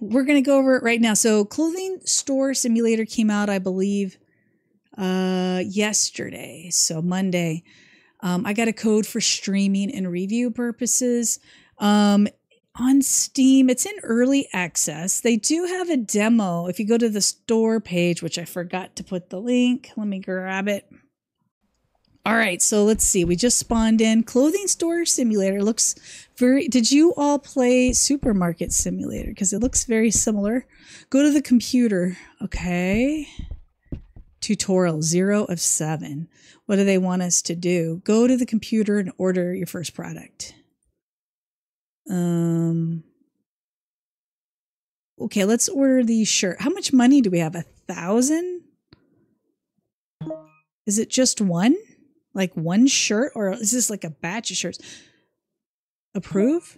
we're going to go over it right now. So, Clothing Store Simulator came out, I believe, uh, yesterday. So, Monday. Um, I got a code for streaming and review purposes. Um, on Steam, it's in early access. They do have a demo. If you go to the store page, which I forgot to put the link, let me grab it. All right, so let's see. We just spawned in Clothing Store Simulator. Looks very. Did you all play Supermarket Simulator? Because it looks very similar. Go to the computer. Okay. Tutorial zero of seven. What do they want us to do? Go to the computer and order your first product. Um. Okay, let's order the shirt. How much money do we have? A thousand? Is it just one? Like one shirt, or is this like a batch of shirts? Approve?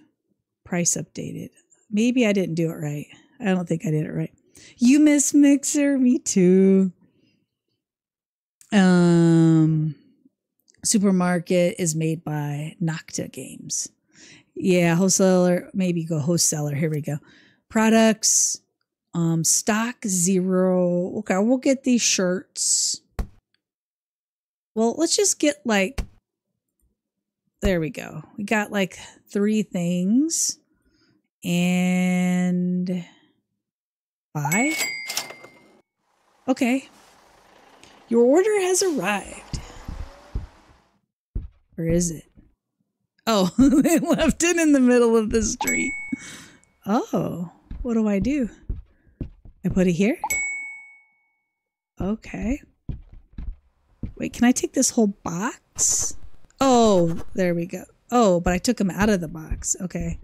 Price updated. Maybe I didn't do it right. I don't think I did it right. You miss Mixer? Me too. Um, supermarket is made by Nokta Games. Yeah, wholesaler, maybe go wholesaler. Here we go. Products, um, stock zero. Okay, we'll get these shirts. Well, let's just get like, there we go. We got like three things and buy. Okay. Your order has arrived. Where is it? Oh, they left it in the middle of the street. Oh, what do I do? I put it here? Okay. Wait, can I take this whole box? Oh, there we go. Oh, but I took them out of the box. Okay.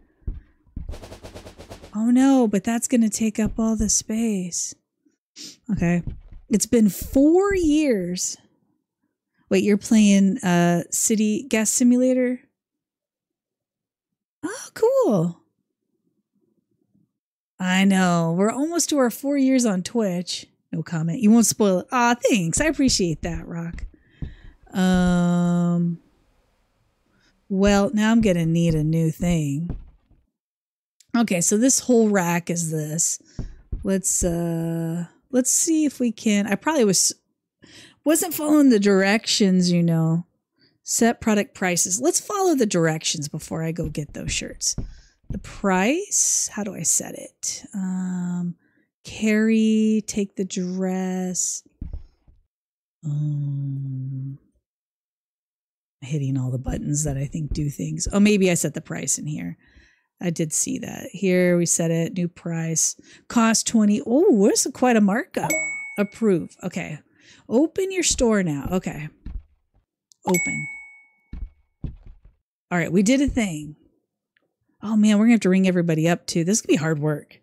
Oh no, but that's going to take up all the space. Okay. It's been four years. Wait, you're playing uh City Gas Simulator? Oh, cool. I know. We're almost to our four years on Twitch. No comment. You won't spoil it. Ah, thanks. I appreciate that, Rock. Um well, now I'm gonna need a new thing. Okay, so this whole rack is this. Let's uh let's see if we can I probably was wasn't following the directions, you know. Set product prices. Let's follow the directions before I go get those shirts. The price, how do I set it? Um carry, take the dress. Um hitting all the buttons that I think do things. Oh, maybe I set the price in here. I did see that. Here we set it, new price. Cost 20. Oh, this quite a markup. Approve. Okay. Open your store now. Okay. Open. All right, we did a thing. Oh man, we're gonna have to ring everybody up too. This is gonna be hard work.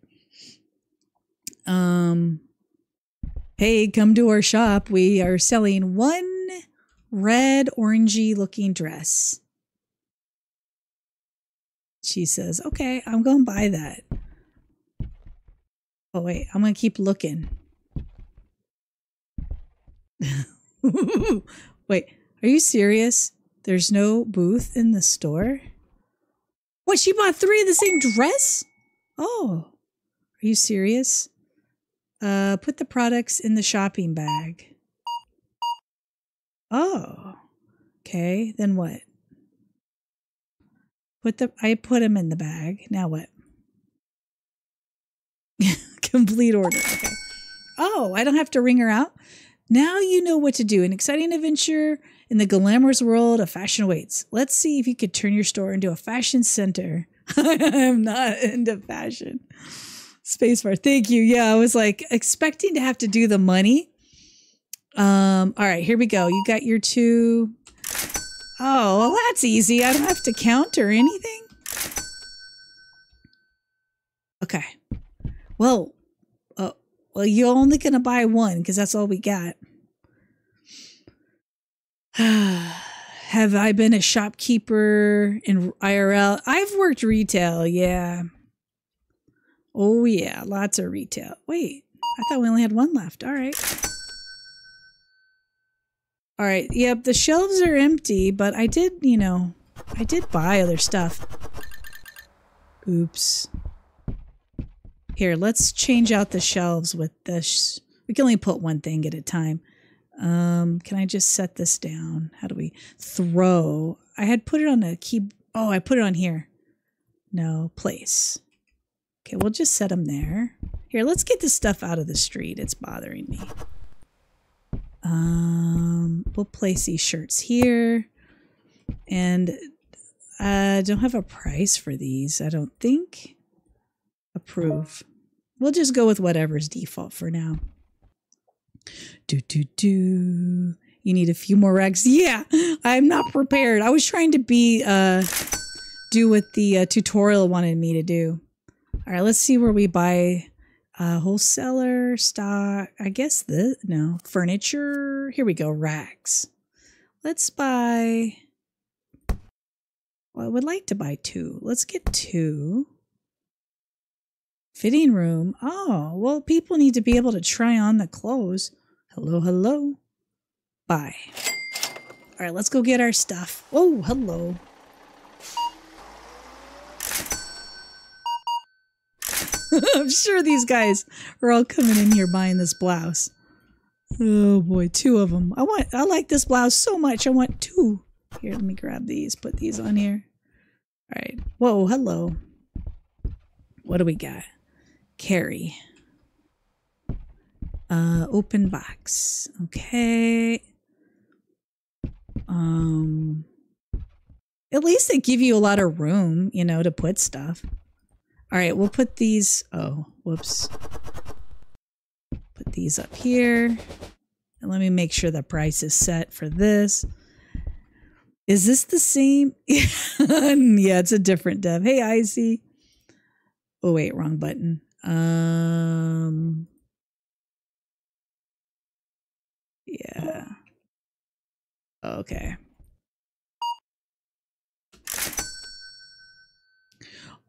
Um hey, come to our shop. We are selling one red orangey looking dress. She says, okay, I'm going to buy that. Oh, wait, I'm going to keep looking. wait, are you serious? There's no booth in the store? What, she bought three of the same dress? Oh, are you serious? Uh, put the products in the shopping bag. Oh, okay. Then what? Put the I put them in the bag. Now what? Complete order. Okay. Oh, I don't have to ring her out. Now you know what to do. An exciting adventure in the glamorous world of fashion awaits. Let's see if you could turn your store into a fashion center. I am not into fashion. Spacebar. Thank you. Yeah, I was like expecting to have to do the money. Um, all right, here we go. You got your two. Oh, well, that's easy. I don't have to count or anything. Okay. Well, uh, well, you're only gonna buy one because that's all we got. have I been a shopkeeper in IRL? I've worked retail, yeah. Oh yeah, lots of retail. Wait, I thought we only had one left. All right. All right. Yep, the shelves are empty, but I did, you know, I did buy other stuff. Oops. Here, let's change out the shelves with this. We can only put one thing at a time. Um, can I just set this down? How do we throw? I had put it on a key. Oh, I put it on here. No, place. Okay, we'll just set them there. Here, let's get this stuff out of the street. It's bothering me. Um, we'll place these shirts here. And I don't have a price for these, I don't think. Approve. We'll just go with whatever's default for now. Do, do, do. You need a few more rags. Yeah, I'm not prepared. I was trying to be, uh, do what the uh, tutorial wanted me to do. All right, let's see where we buy uh, wholesaler stock. I guess the no furniture. Here we go. Racks. Let's buy. Well, I would like to buy two. Let's get two. Fitting room. Oh, well, people need to be able to try on the clothes. Hello, hello. Bye. All right, let's go get our stuff. Oh, hello. I'm sure these guys are all coming in here buying this blouse. Oh boy, two of them. I want I like this blouse so much. I want two. Here, let me grab these, put these on here. All right. Whoa, hello. What do we got? Carry. Uh open box. Okay. Um at least they give you a lot of room, you know, to put stuff. All right, we'll put these. Oh, whoops. Put these up here. And let me make sure the price is set for this. Is this the same? yeah, it's a different dev. Hey, Icy. Oh, wait, wrong button. Um, yeah. Okay.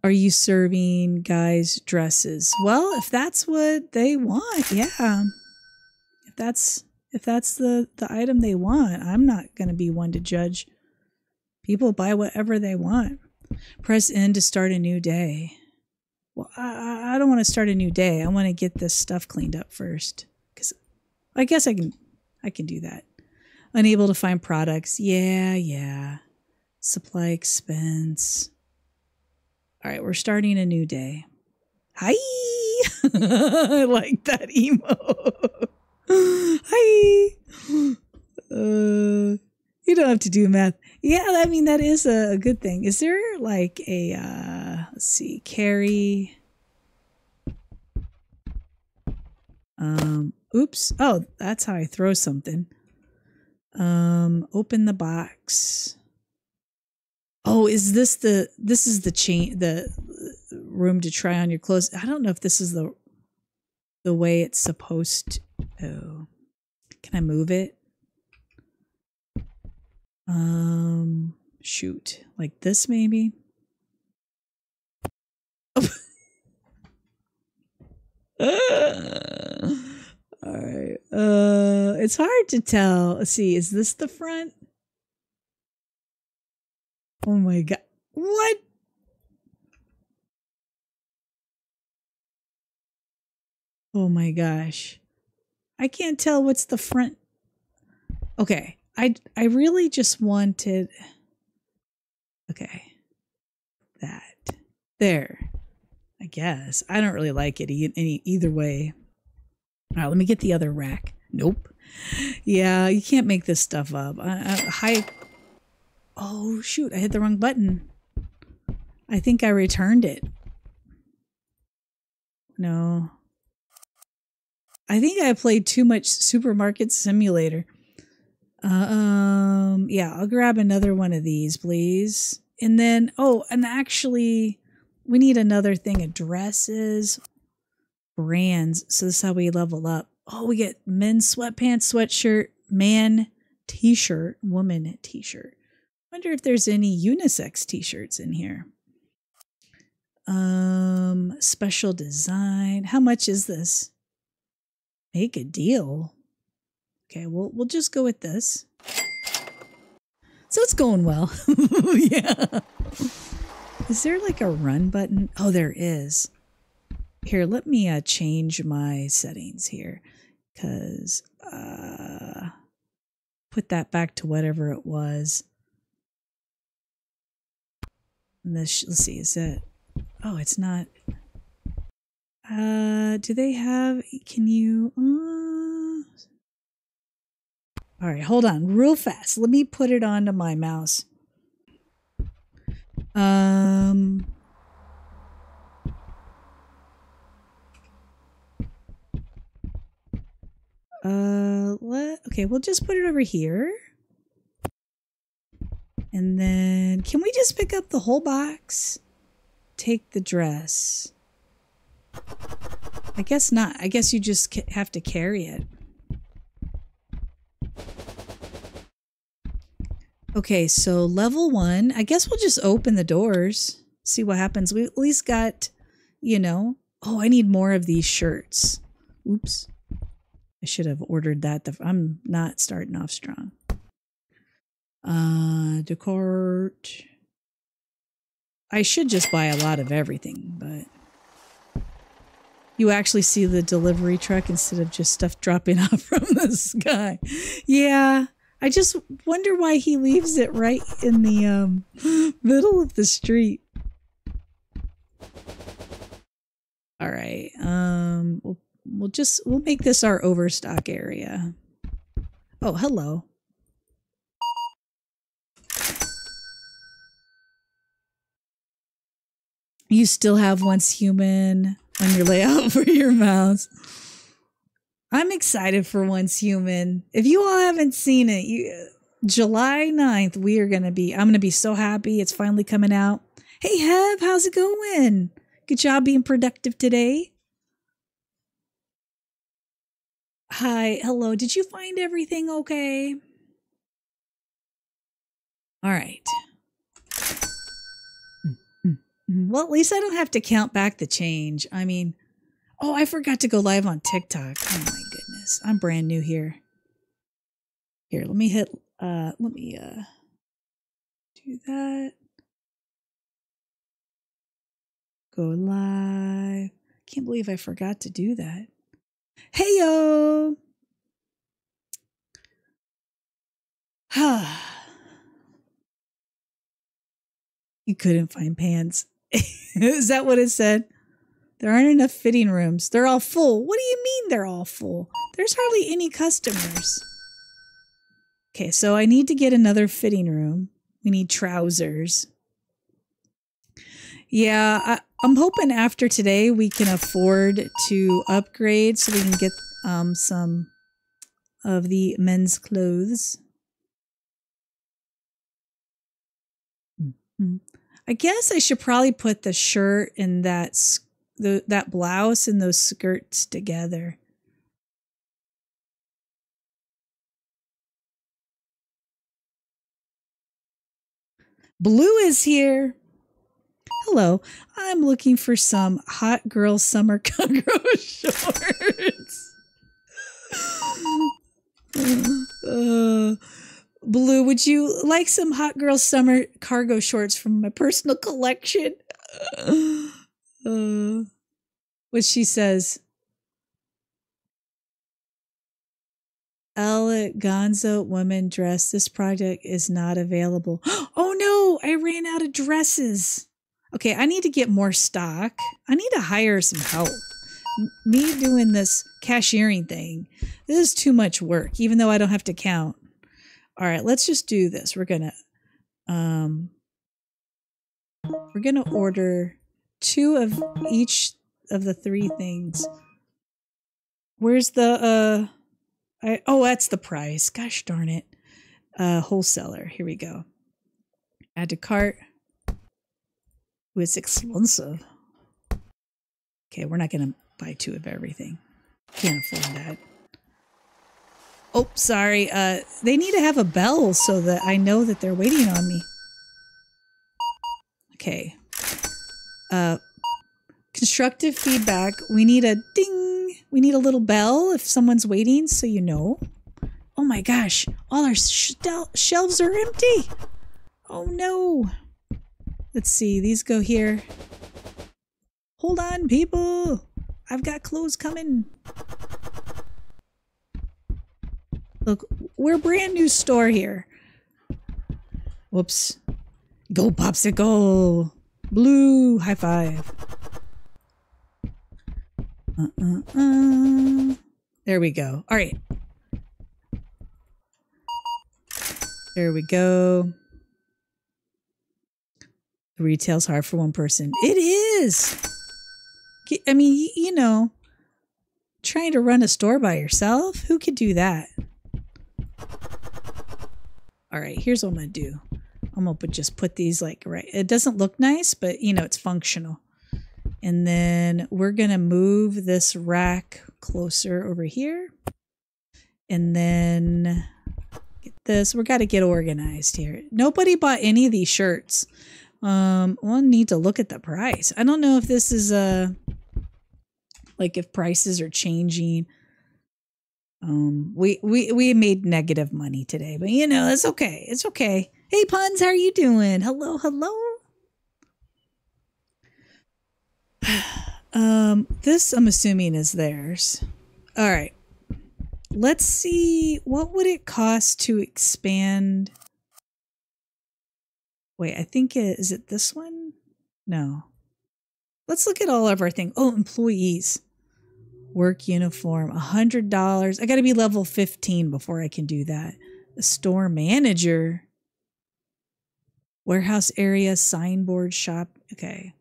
Are you serving guys dresses? Well, if that's what they want, yeah. If that's if that's the the item they want, I'm not going to be one to judge. People buy whatever they want. Press N to start a new day. Well, I, I don't want to start a new day. I want to get this stuff cleaned up first. Cause I guess I can I can do that. Unable to find products. Yeah, yeah. Supply expense. All right, we're starting a new day. Hi. I like that emo. Hi. Uh, you don't have to do math. Yeah, I mean that is a, good thing. Is there like a uh let's see, carry um oops. Oh, that's how I throw something. Um open the box. Oh, is this the this is the chain the room to try on your clothes? I don't know if this is the the way it's supposed to. Oh, can I move it? Um, shoot, like this maybe. All right. Uh, it's hard to tell. Let's see. Is this the front? Oh my god. What? Oh my gosh. I can't tell what's the front. Okay. I I really just wanted Okay. That. There. I guess. I don't really like it any either way. All right, let me get the other rack. Nope. Yeah, you can't make this stuff up. I, I, high Oh, shoot. I hit the wrong button. I think I returned it. No. I think I played too much Supermarket Simulator. Um, yeah, I'll grab another one of these, please. And then, oh, and actually, we need another thing addresses, brands. So this is how we level up. Oh, we get men's sweatpants, sweatshirt, man t-shirt, woman t-shirt wonder if there's any unisex t-shirts in here. Um, special design. How much is this? Make a deal. Okay, we'll we'll just go with this. So it's going well. yeah. Is there like a run button? Oh, there is. Here, let me uh, change my settings here because uh, put that back to whatever it was. And this, let's see, is it? Oh, it's not. Uh, do they have? Can you? Uh, all right, hold on, real fast. Let me put it onto my mouse. Um. Uh, let okay. We'll just put it over here. And then, can we just pick up the whole box? Take the dress. I guess not. I guess you just have to carry it. Okay, so level one. I guess we'll just open the doors, see what happens. We at least got, you know. Oh, I need more of these shirts. Oops. I should have ordered that. I'm not starting off strong. Uh, Descartes. I should just buy a lot of everything, but you actually see the delivery truck instead of just stuff dropping off from the sky. Yeah, I just wonder why he leaves it right in the um, middle of the street. All right, um, we'll we'll just we'll make this our overstock area. Oh, hello. You still have once human on your layout for your mouse. I'm excited for once human. If you all haven't seen it, you July 9th, we are going to be I'm going to be so happy it's finally coming out. Hey Heb, how's it going? Good job being productive today. Hi, hello. Did you find everything okay? All right. Well, at least I don't have to count back the change. I mean, oh, I forgot to go live on TikTok. Oh my goodness. I'm brand new here. Here, let me hit uh let me uh do that. Go live. Can't believe I forgot to do that. Hey yo. you couldn't find pants. Is that what it said? There aren't enough fitting rooms. They're all full. What do you mean they're all full? There's hardly any customers. Okay, so I need to get another fitting room. We need trousers. Yeah, I, am hoping after today we can afford to upgrade so we can get um, some of the men's clothes. Mm -hmm. I guess I should probably put the shirt and that the that blouse and those skirts together. Blue is here. Hello, I'm looking for some hot girl summer cargo shorts. uh, Blue, would you like some hot girl summer cargo shorts from my personal collection? Uh, what she says. Eleganza woman dress. This project is not available. Oh no, I ran out of dresses. Okay, I need to get more stock. I need to hire some help. Me doing this cashiering thing, this is too much work, even though I don't have to count all right, let's just do this. We're gonna um we're gonna order two of each of the three things. Where's the uh I oh that's the price. Gosh darn it. Uh wholesaler. Here we go. Add to cart. Ooh, it's expensive. Okay, we're not gonna buy two of everything. Can't afford that. Oh, sorry. Uh, they need to have a bell so that I know that they're waiting on me. Okay. Uh, constructive feedback. We need a ding. We need a little bell if someone's waiting so you know. Oh my gosh. All our sh shelves are empty. Oh no. Let's see. These go here. Hold on, people. I've got clothes coming. Look, we're a brand new store here. Whoops. Go popsicle. Blue. High five. Uh, uh, uh. There we go. All right. There we go. Retail's hard for one person. It is. I mean, you know, trying to run a store by yourself, who could do that? All right, here's what I'm going to do. I'm going to just put these like right. It doesn't look nice, but you know, it's functional. And then we're going to move this rack closer over here. And then get this. We got to get organized here. Nobody bought any of these shirts. Um, we'll need to look at the price. I don't know if this is a like if prices are changing. Um, we we we made negative money today, but you know it's okay. It's okay. Hey, puns, how are you doing? Hello, hello. um, this I'm assuming is theirs. All right. Let's see what would it cost to expand Wait, I think it is it this one? No. Let's look at all of our things. Oh, employees. Work uniform, a hundred dollars. I gotta be level 15 before I can do that. A store manager. Warehouse area, signboard shop. Okay.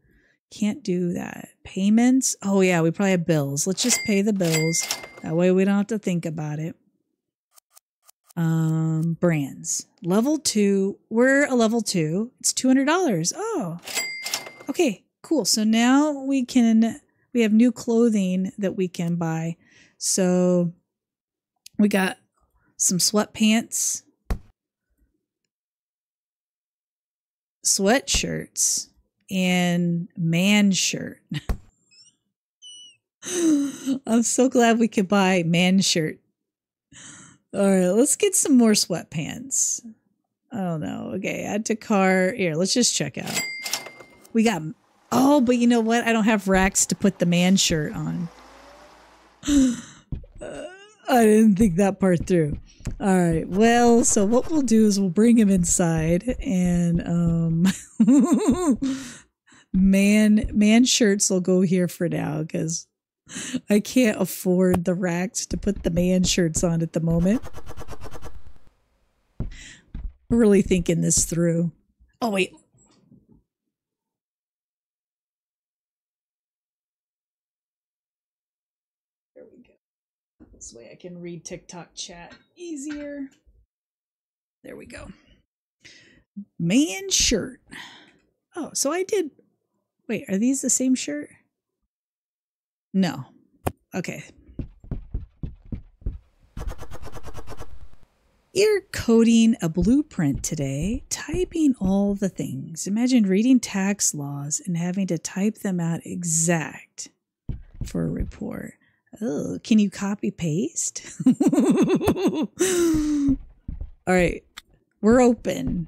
Can't do that. Payments. Oh yeah, we probably have bills. Let's just pay the bills. That way we don't have to think about it um brands level two we're a level two it's $200 oh okay cool so now we can we have new clothing that we can buy so we got some sweatpants sweatshirts and man shirt i'm so glad we could buy man shirt all right, let's get some more sweatpants. I don't know. Okay, add to cart. Here, let's just check out. We got. Oh, but you know what? I don't have racks to put the man shirt on. I didn't think that part through. All right. Well, so what we'll do is we'll bring him inside and um man man shirts will go here for now cuz I can't afford the racks to put the man shirts on at the moment. Really thinking this through. Oh, wait. There we go. This way I can read TikTok chat easier. There we go. Man shirt. Oh, so I did. Wait, are these the same shirt? No. Okay. You're coding a blueprint today, typing all the things. Imagine reading tax laws and having to type them out exact for a report. Oh, can you copy paste? all right, we're open.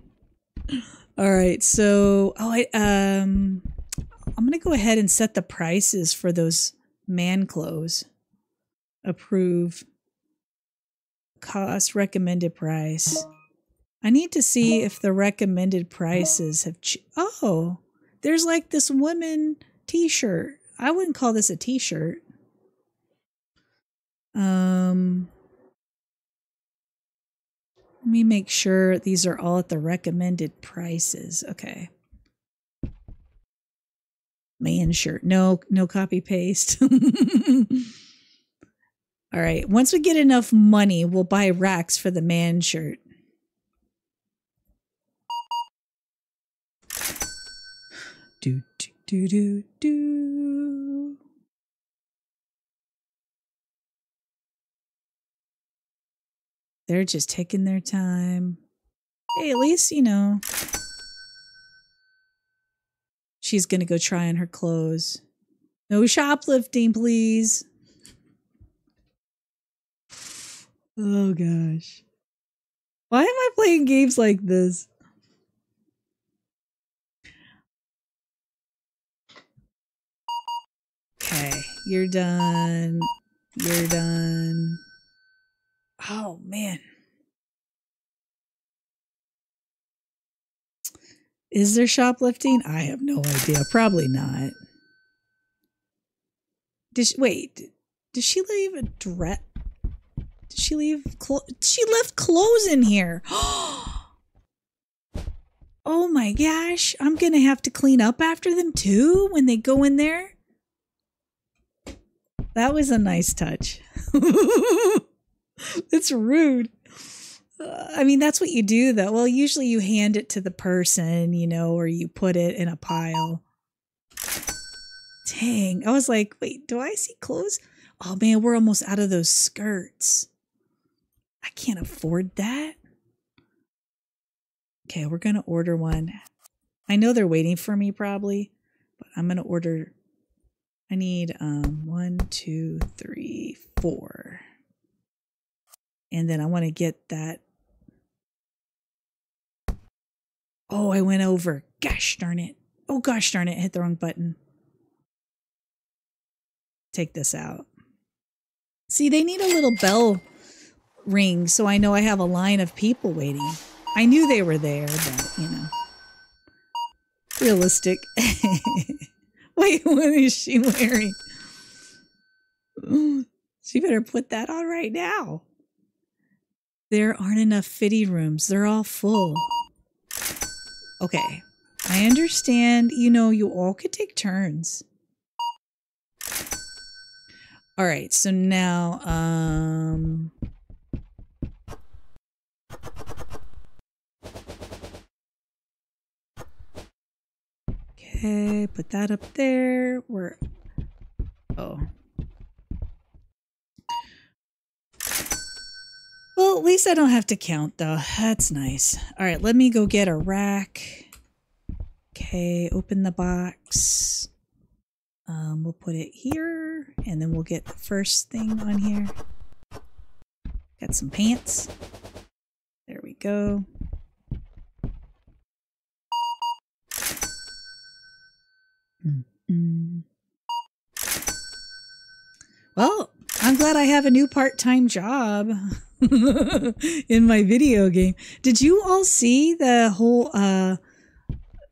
All right, so oh, I um, I'm gonna go ahead and set the prices for those man clothes. Approve. Cost recommended price. I need to see if the recommended prices have. Oh, there's like this woman t shirt. I wouldn't call this a t shirt. Um, let me make sure these are all at the recommended prices. Okay man shirt. No, no copy paste. All right. Once we get enough money, we'll buy racks for the man shirt. Do do do do do. They're just taking their time. Hey, at least, you know, she's going to go try on her clothes. No shoplifting, please. Oh gosh. Why am I playing games like this? Okay. you're done. You're done. Oh, man. Is there shoplifting? I have no idea. Probably not. Did she, wait? Did she leave a dress? Did she leave clothes? She left clothes in here. oh my gosh! I'm gonna have to clean up after them too when they go in there. That was a nice touch. it's rude. I mean, that's what you do, though. Well, usually you hand it to the person, you know, or you put it in a pile. Dang. I was like, wait, do I see clothes? Oh, man, we're almost out of those skirts. I can't afford that. Okay, we're going to order one. I know they're waiting for me probably, but I'm going to order. I need um one, two, three, four. And then I want to get that. Oh, I went over. Gosh darn it. Oh, gosh darn it. I hit the wrong button. Take this out. See, they need a little bell ring so I know I have a line of people waiting. I knew they were there, but, you know. Realistic. Wait, what is she wearing? She better put that on right now. There aren't enough fitting rooms. They're all full. Okay. I understand, you know, you all could take turns. All right, so now um Okay, put that up there. We're Oh. Well, at least I don't have to count though. That's nice. All right, let me go get a rack. Okay, open the box. Um, we'll put it here and then we'll get the first thing on here. Got some pants. There we go. Mm -mm. Well, I'm glad I have a new part-time job in my video game. Did you all see the whole uh,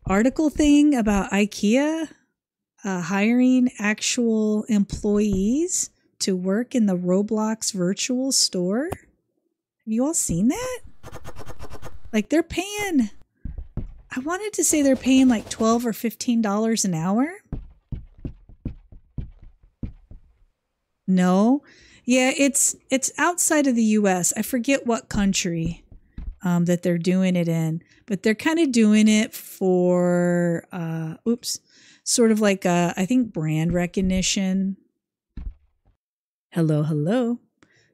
article thing about IKEA uh, hiring actual employees to work in the Roblox virtual store? Have you all seen that? Like they're paying I wanted to say they're paying like 12 or 15 dollars an hour. No. Yeah, it's it's outside of the US. I forget what country um, that they're doing it in, but they're kind of doing it for uh oops, sort of like a, I think brand recognition. Hello, hello.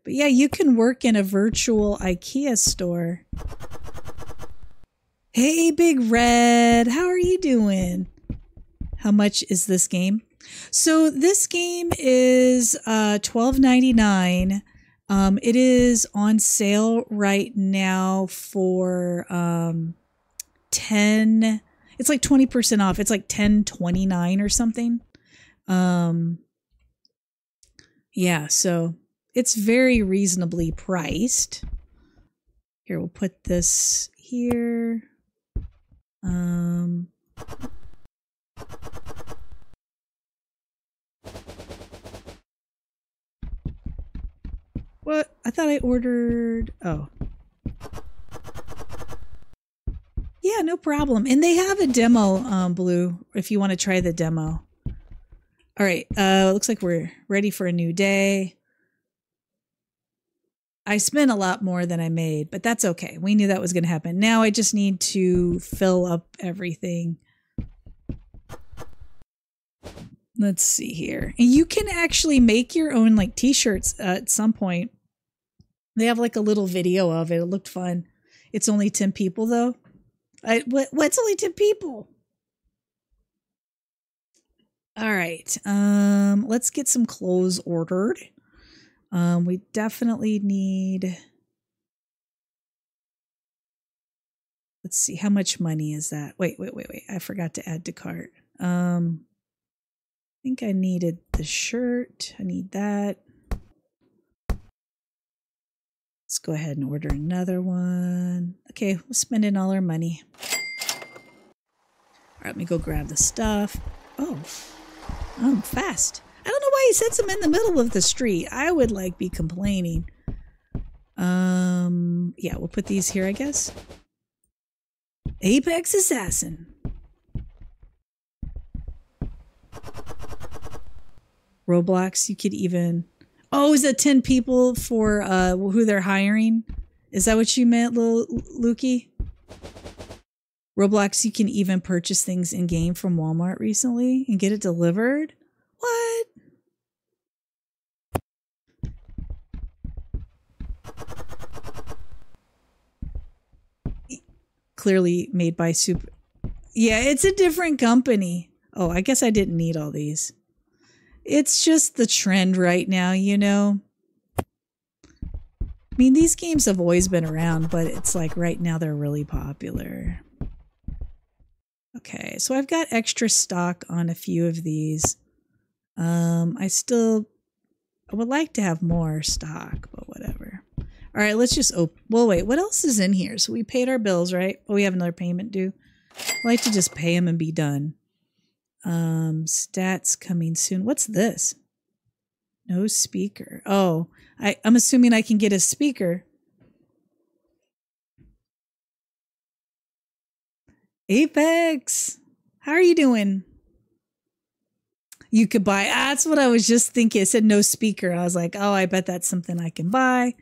But yeah, you can work in a virtual IKEA store. Hey, Big Red, how are you doing? How much is this game? So this game is uh, twelve ninety nine. Um, it is on sale right now for um, ten. It's like twenty percent off. It's like ten twenty nine or something. Um, yeah, so it's very reasonably priced. Here, we'll put this here. Um, What? I thought I ordered. Oh. Yeah, no problem. And they have a demo, um, Blue, if you want to try the demo. All right. Uh, looks like we're ready for a new day. I spent a lot more than I made, but that's okay. We knew that was going to happen. Now I just need to fill up everything. Let's see here. And you can actually make your own like t-shirts at some point. They have like a little video of it. It looked fun. It's only 10 people though. I what what's only 10 people? All right. Um let's get some clothes ordered. Um we definitely need Let's see how much money is that? Wait, wait, wait, wait. I forgot to add to cart. Um I think I needed the shirt. I need that. Let's go ahead and order another one. Okay, we're spending all our money. All right, let me go grab the stuff. Oh, I'm fast. I don't know why he sets them in the middle of the street. I would like be complaining. Um, yeah, we'll put these here, I guess. Apex Assassin. Roblox, you could even. Oh, is that 10 people for uh who they're hiring? Is that what you meant, little Lukey? Roblox, you can even purchase things in game from Walmart recently and get it delivered. What? Clearly made by Super. Yeah, it's a different company. Oh, I guess I didn't need all these. It's just the trend right now, you know? I mean, these games have always been around, but it's like right now they're really popular. Okay, so I've got extra stock on a few of these. Um, I still I would like to have more stock, but whatever. All right, let's just open. Well, wait, what else is in here? So we paid our bills, right? Oh, we have another payment due. I like to just pay them and be done. Um, stats coming soon. What's this? No speaker. Oh, I, I'm assuming I can get a speaker. Apex, how are you doing? You could buy. That's what I was just thinking. It said no speaker. I was like, oh, I bet that's something I can buy.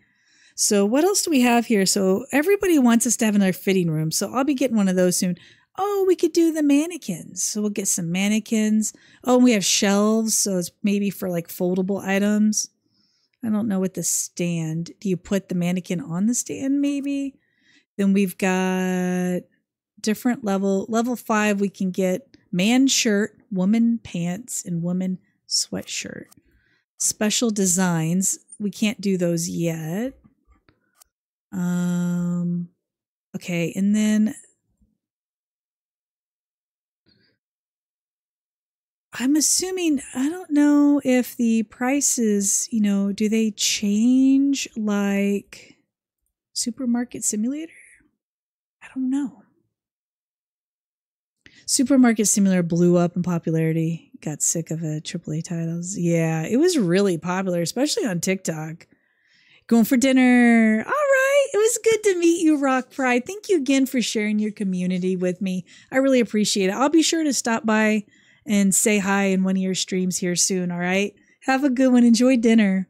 So what else do we have here? So everybody wants us to have another fitting room. So I'll be getting one of those soon. Oh, we could do the mannequins. So we'll get some mannequins. Oh, we have shelves. So it's maybe for like foldable items. I don't know what the stand. Do you put the mannequin on the stand maybe? Then we've got different level. Level five, we can get man shirt, woman pants, and woman sweatshirt. Special designs. We can't do those yet. Um, okay, and then I'm assuming I don't know if the prices, you know, do they change like supermarket simulator? I don't know. Supermarket Simulator blew up in popularity. Got sick of it. AAA titles. Yeah, it was really popular, especially on TikTok. Going for dinner. All right. It was good to meet you, Rock Pride. Thank you again for sharing your community with me. I really appreciate it. I'll be sure to stop by and say hi in one of your streams here soon. All right. Have a good one. Enjoy dinner.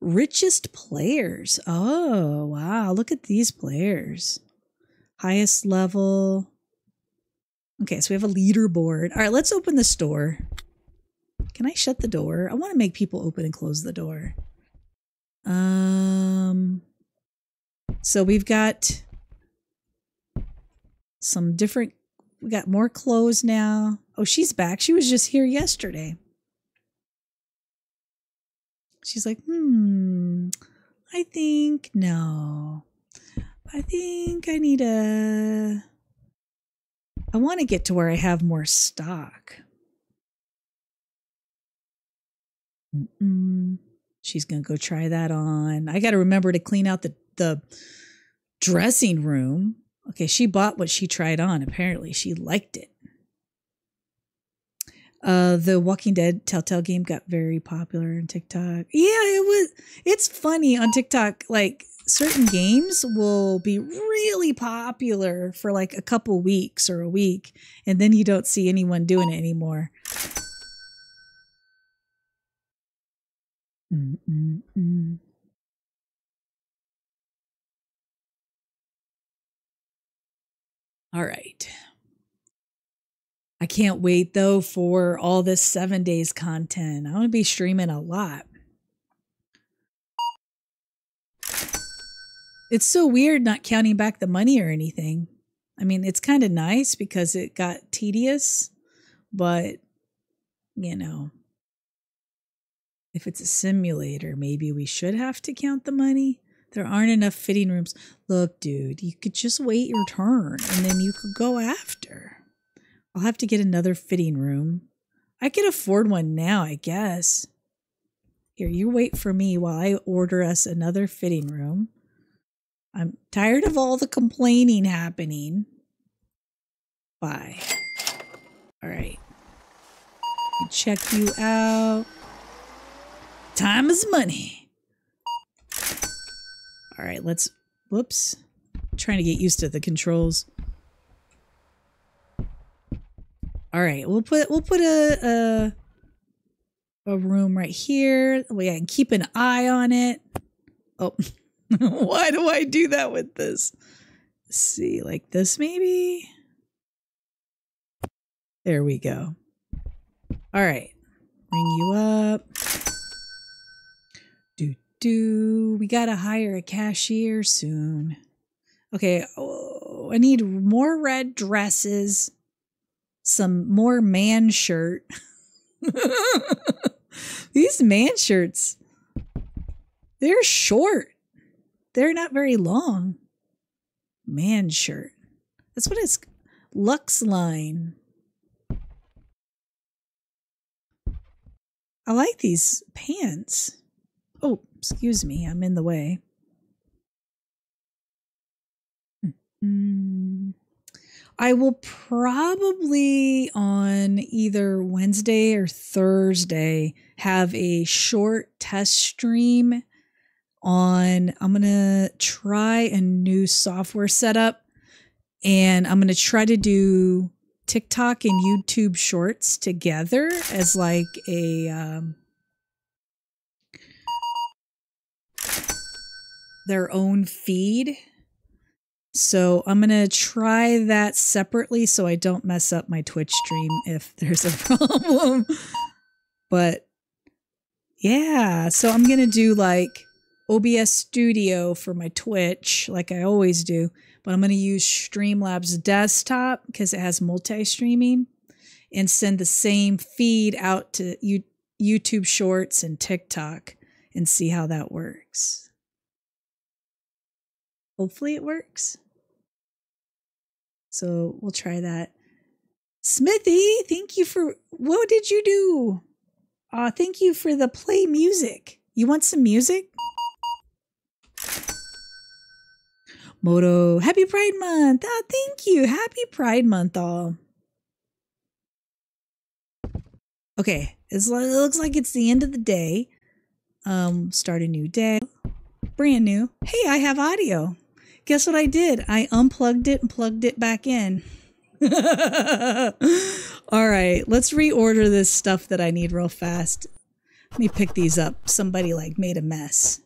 Richest players. Oh, wow. Look at these players. Highest level. Okay, so we have a leaderboard. All right, let's open the store. Can I shut the door? I want to make people open and close the door. Um, so we've got some different, we got more clothes now. Oh, she's back. She was just here yesterday. She's like, hmm, I think no. I think I need a. I want to get to where I have more stock. Mm-mm. She's gonna go try that on. I got to remember to clean out the the dressing room. Okay, she bought what she tried on. Apparently, she liked it. Uh, the Walking Dead Telltale game got very popular on TikTok. Yeah, it was. It's funny on TikTok. Like certain games will be really popular for like a couple weeks or a week, and then you don't see anyone doing it anymore. Mm-mm-mm. All right. I can't wait though for all this seven days content. I'm going to be streaming a lot. It's so weird not counting back the money or anything. I mean, it's kind of nice because it got tedious, but you know, if it's a simulator, maybe we should have to count the money. There aren't enough fitting rooms. Look, dude, you could just wait your turn and then you could go after. I'll have to get another fitting room. I can afford one now, I guess. Here, you wait for me while I order us another fitting room. I'm tired of all the complaining happening. Bye. All right. Check you out. Time is money. All right, let's. Whoops. I'm trying to get used to the controls. All right, we'll put we'll put a a, a room right here. We can keep an eye on it. Oh, why do I do that with this? Let's see, like this maybe. There we go. All right, bring you up. Do. We gotta hire a cashier soon. Okay, oh, I need more red dresses some more man shirt. These man shirts, they're short. They're not very long. Man shirt. That's what it's Lux line. I like these pants. Oh, excuse me, I'm in the way. Mm. I will probably on either Wednesday or Thursday have a short test stream on I'm going to try a new software setup and I'm going to try to do TikTok and YouTube shorts together as like a um, their own feed so I'm going to try that separately so I don't mess up my Twitch stream if there's a problem. but yeah, so I'm going to do like OBS Studio for my Twitch like I always do, but I'm going to use Streamlabs desktop because it has multi-streaming and send the same feed out to YouTube Shorts and TikTok and see how that works. Hopefully it works. So we'll try that. Smithy, thank you for what did you do? Uh, thank you for the play music. You want some music? Moto, happy Pride Month. Ah, thank you. Happy Pride Month, all. Okay, it's, it looks like it's the end of the day. Um, start a new day. Brand new. Hey, I have audio. Guess what I did? I unplugged it and plugged it back in. All right, let's reorder this stuff that I need real fast. Let me pick these up. Somebody like made a mess.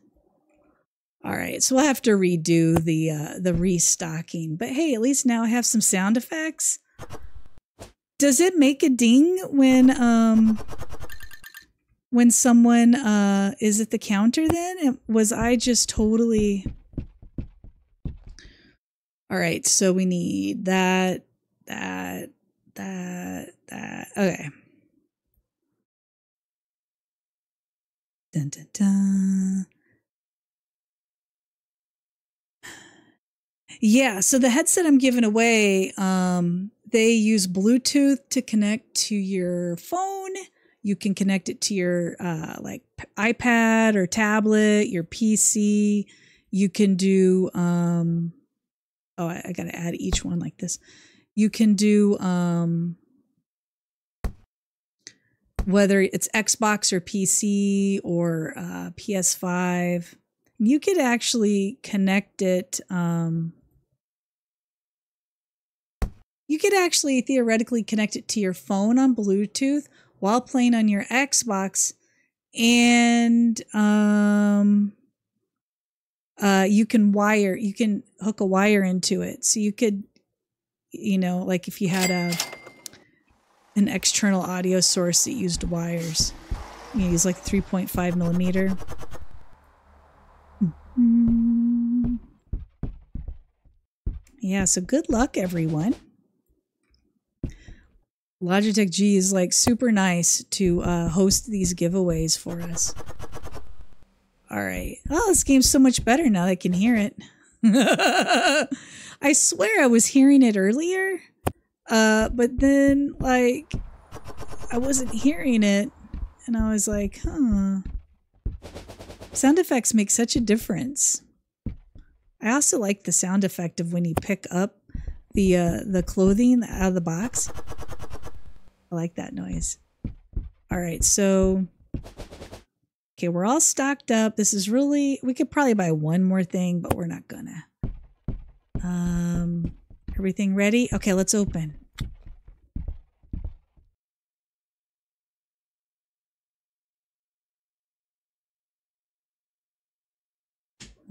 All right, so we'll have to redo the uh, the restocking. But hey, at least now I have some sound effects. Does it make a ding when um when someone uh is at the counter then? Was I just totally all right, so we need that, that, that, that. Okay. Dun, dun, dun. Yeah, so the headset I'm giving away, um, they use Bluetooth to connect to your phone. You can connect it to your uh, like iPad or tablet, your PC. You can do um, oh, I, I got to add each one like this. You can do um, whether it's Xbox or PC or uh, PS5. You could actually connect it. Um, you could actually theoretically connect it to your phone on Bluetooth while playing on your Xbox and um uh, you can wire, you can hook a wire into it. So you could, you know, like if you had a an external audio source that used wires, you use like 3.5 millimeter. Mm-hmm. Yeah, so good luck, everyone. Logitech G is like super nice to uh, host these giveaways for us. All right. Oh, this game's so much better now I can hear it. I swear I was hearing it earlier. Uh, but then like I wasn't hearing it, and I was like, huh. Sound effects make such a difference. I also like the sound effect of when you pick up the uh, the clothing out of the box. I like that noise. All right, so okay, we're all stocked up. This is really we could probably buy one more thing, but we're not gonna. Um, everything ready? Okay, let's open.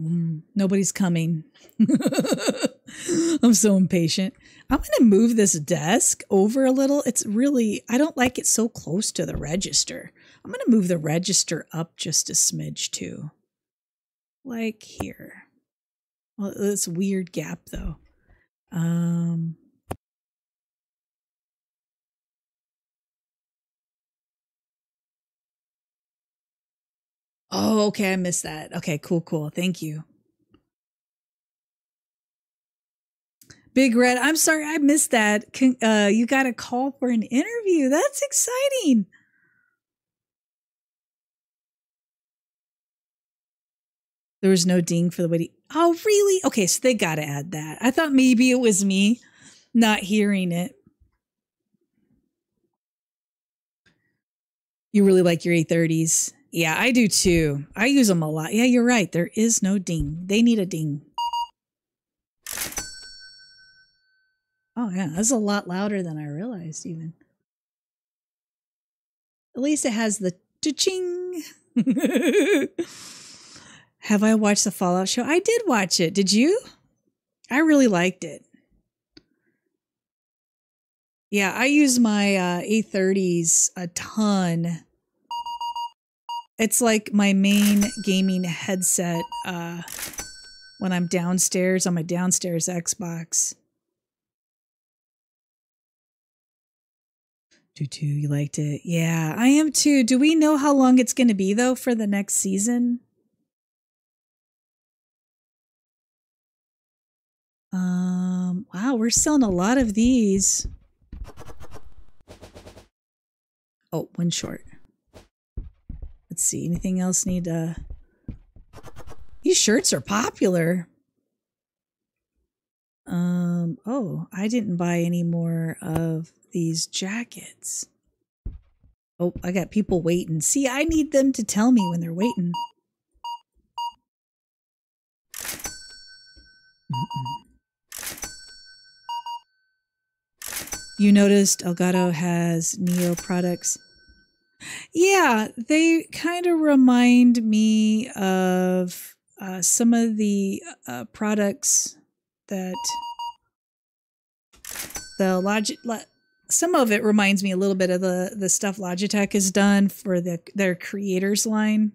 Mm, nobody's coming. I'm so impatient. I'm going to move this desk over a little. It's really, I don't like it so close to the register. I'm going to move the register up just a smidge too. Like here. Well, it's a weird gap though. Um, Oh, okay. I missed that. Okay, cool, cool. Thank you. Big Red, I'm sorry I missed that. Can, uh, you got a call for an interview. That's exciting. There was no ding for the witty. Oh, really? Okay, so they got to add that. I thought maybe it was me not hearing it. You really like your A30s. Yeah, I do too. I use them a lot. Yeah, you're right. There is no ding. They need a ding. Oh, yeah. That's a lot louder than I realized, even. At least it has the ching. Have I watched the Fallout show? I did watch it. Did you? I really liked it. Yeah, I use my uh, A30s a ton it's like my main gaming headset uh, when I'm downstairs on my downstairs Xbox. Do too, you liked it? Yeah, I am too. Do we know how long it's going to be though for the next season? Um, wow, we're selling a lot of these. Oh, one short. Let's see. Anything else need uh These shirts are popular. Um oh, I didn't buy any more of these jackets. Oh, I got people waiting. See, I need them to tell me when they're waiting. You noticed Elgato has Neo products. Yeah, they kind of remind me of uh, some of the uh, products that the Logitech. Some of it reminds me a little bit of the the stuff Logitech has done for the their creators line.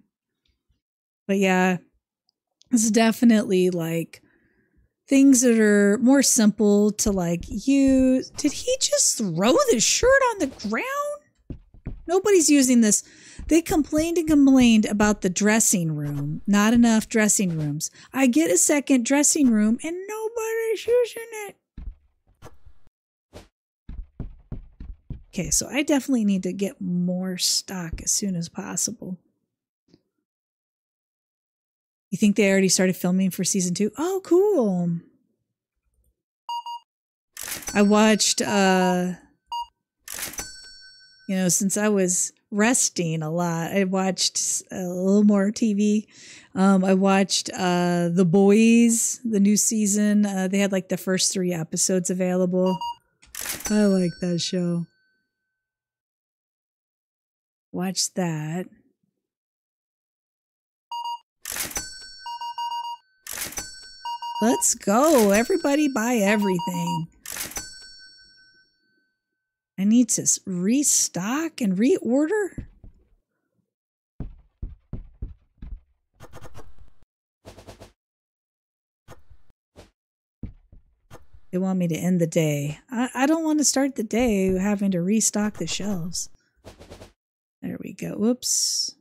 But yeah, it's definitely like things that are more simple to like use. Did he just throw the shirt on the ground? Nobody's using this. They complained and complained about the dressing room. Not enough dressing rooms. I get a second dressing room and nobody's using it. Okay, so I definitely need to get more stock as soon as possible. You think they already started filming for season two? Oh, cool. I watched uh you know, since I was resting a lot, I watched a little more TV. Um, I watched uh, The Boys, the new season. Uh, they had like the first three episodes available. I like that show. Watch that. Let's go. Everybody buy everything. I need to restock and reorder. They want me to end the day. I, I don't want to start the day having to restock the shelves. There we go. Whoops.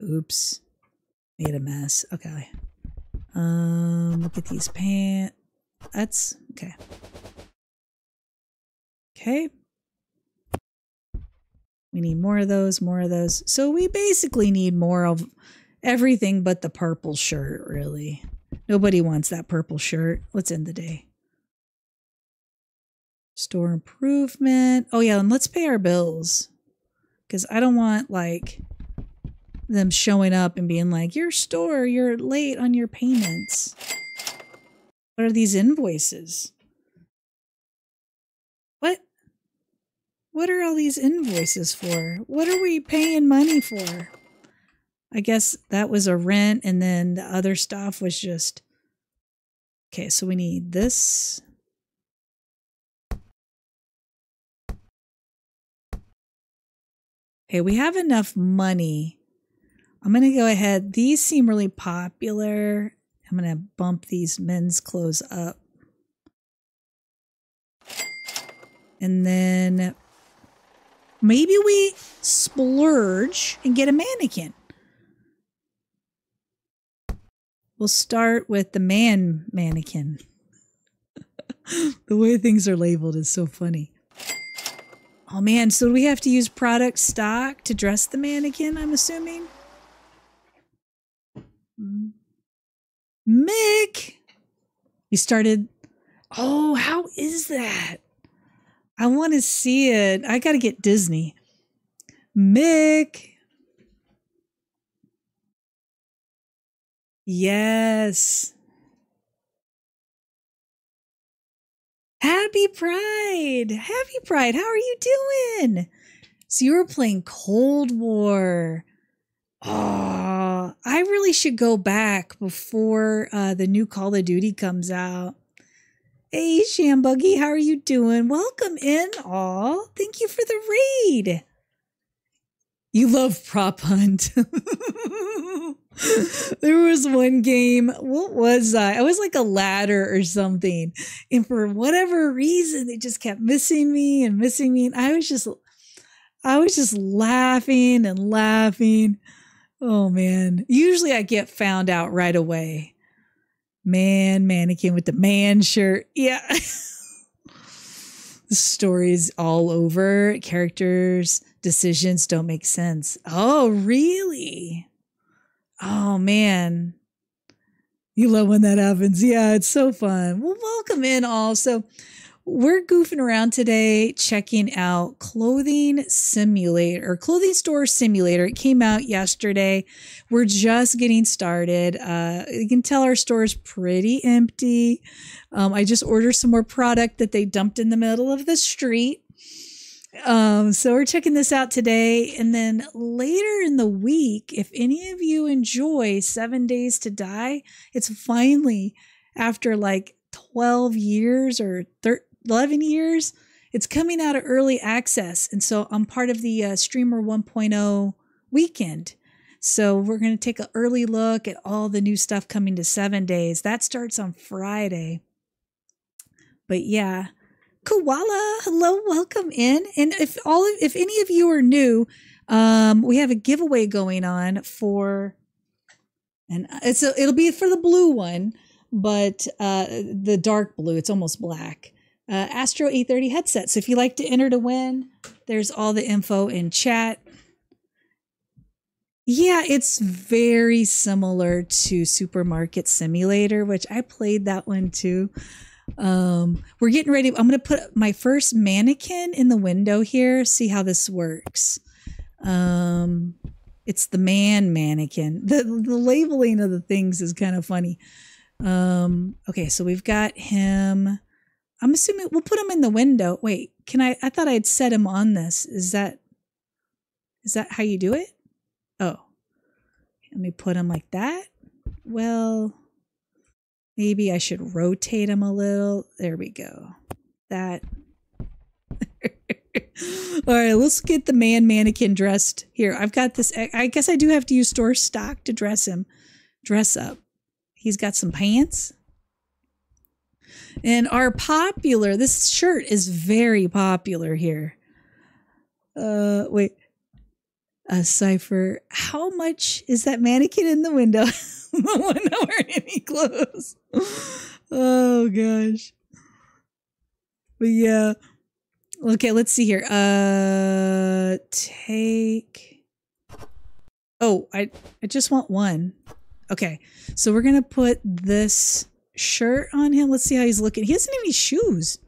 Oops. Made a mess. Okay. Um, look at these pants. That's okay. Okay. We need more of those, more of those. So we basically need more of everything but the purple shirt, really. Nobody wants that purple shirt. Let's end the day. Store improvement. Oh, yeah, and let's pay our bills. Because I don't want, like, them showing up and being like, Your store, you're late on your payments. What are these invoices? What? What are all these invoices for? What are we paying money for? I guess that was a rent, and then the other stuff was just. Okay, so we need this. Okay, we have enough money. I'm going to go ahead. These seem really popular. I'm going to bump these men's clothes up. And then maybe we splurge and get a mannequin. We'll start with the man mannequin. the way things are labeled is so funny. Oh man, so do we have to use product stock to dress the mannequin, I'm assuming? Mick! You started. Oh, how is that? I want to see it. I got to get Disney. Mick. Yes. Happy Pride. Happy Pride. How are you doing? So you were playing Cold War. Oh, I really should go back before uh, the new Call of Duty comes out. Hey, Shambuggy, how are you doing? Welcome in, all. Thank you for the raid. You love Prop Hunt. there was one game. What was I? I was like a ladder or something. And for whatever reason, they just kept missing me and missing me. And I was just, I was just laughing and laughing. Oh man. Usually I get found out right away. Man, mannequin with the man shirt. Yeah. the story's all over. Characters, decisions don't make sense. Oh, really? Oh man. You love when that happens. Yeah, it's so fun. Well, welcome in all. So we're goofing around today checking out clothing simulator or clothing store simulator. It came out yesterday. We're just getting started. Uh, you can tell our store is pretty empty. Um, i just ordered some more product that they dumped in the middle of the street. Um, so we're checking this out today. And then later in the week, if any of you enjoy Seven Days to Die, it's finally after like 12 years or 13, 11 years, it's coming out of early access. And so I'm part of the uh, Streamer 1.0 weekend. So we're going to take an early look at all the new stuff coming to seven days. That starts on Friday. But yeah, Koala, hello, welcome in. And if all of, if any of you are new, um, we have a giveaway going on for, and it's a, it'll be for the blue one, but uh, the dark blue. It's almost black. Uh, Astro A30 headset. So if you like to enter to win, there's all the info in chat. Yeah, it's very similar to Supermarket Simulator, which I played that one too. Um, we're getting ready. I'm going to put my first mannequin in the window here, see how this works. Um, it's the man mannequin. The, the labeling of the things is kind of funny. Um, okay, so we've got him. I'm assuming we'll put him in the window. Wait, can I? I thought I'd set him on this. Is that is that how you do it? Oh, let me put him like that. Well, Maybe I should rotate them a little. There we go. That. All right, let's get the man mannequin dressed. Here, I've got this. I guess I do have to use store stock to dress him. Dress up. He's got some pants. And our popular, this shirt is very popular here. Uh, wait. A cipher. How much is that mannequin in the window? the one not wearing any clothes. Oh gosh. But yeah. Okay, let's see here. Uh take Oh, I I just want one. Okay. So we're going to put this shirt on him. Let's see how he's looking. He doesn't have any shoes.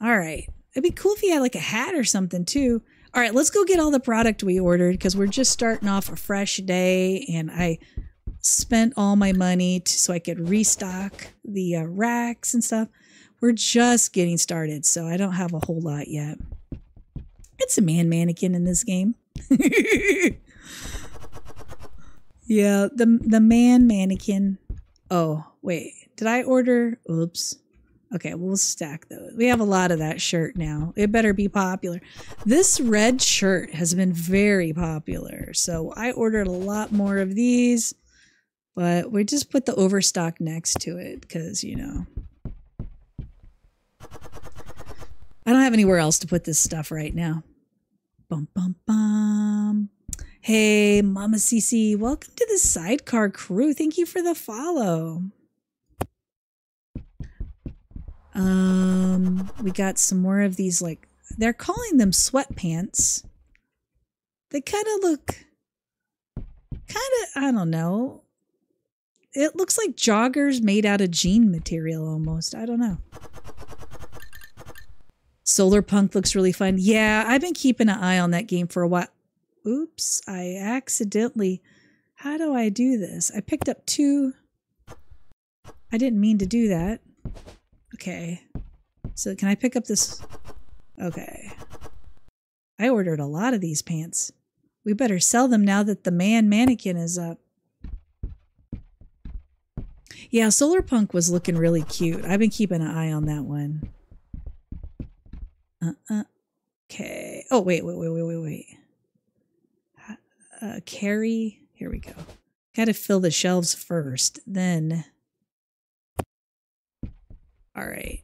All right. It'd be cool if he had like a hat or something too. All right, let's go get all the product we ordered because we're just starting off a fresh day and I spent all my money to, so I could restock the uh, racks and stuff. We're just getting started, so I don't have a whole lot yet. It's a man mannequin in this game. yeah, the the man mannequin. Oh, wait. Did I order? Oops. Okay, we'll stack those. We have a lot of that shirt now. It better be popular. This red shirt has been very popular. So I ordered a lot more of these, but we just put the overstock next to it because, you know, I don't have anywhere else to put this stuff right now. Bum, bum, bum. Hey, Mama Cece, welcome to the sidecar crew. Thank you for the follow. Um, we got some more of these, like, they're calling them sweatpants. They kind of look, kind of, I don't know. It looks like joggers made out of jean material almost. I don't know. Solar Punk looks really fun. Yeah, I've been keeping an eye on that game for a while. Oops, I accidentally. How do I do this? I picked up two. I didn't mean to do that. Okay. So can I pick up this? Okay. I ordered a lot of these pants. We better sell them now that the man mannequin is up. Yeah, Solar Punk was looking really cute. I've been keeping an eye on that one. Uh-uh. Okay. Oh, wait, wait, wait, wait, wait, wait. Uh, carry. Here we go. Got to fill the shelves first. Then all right.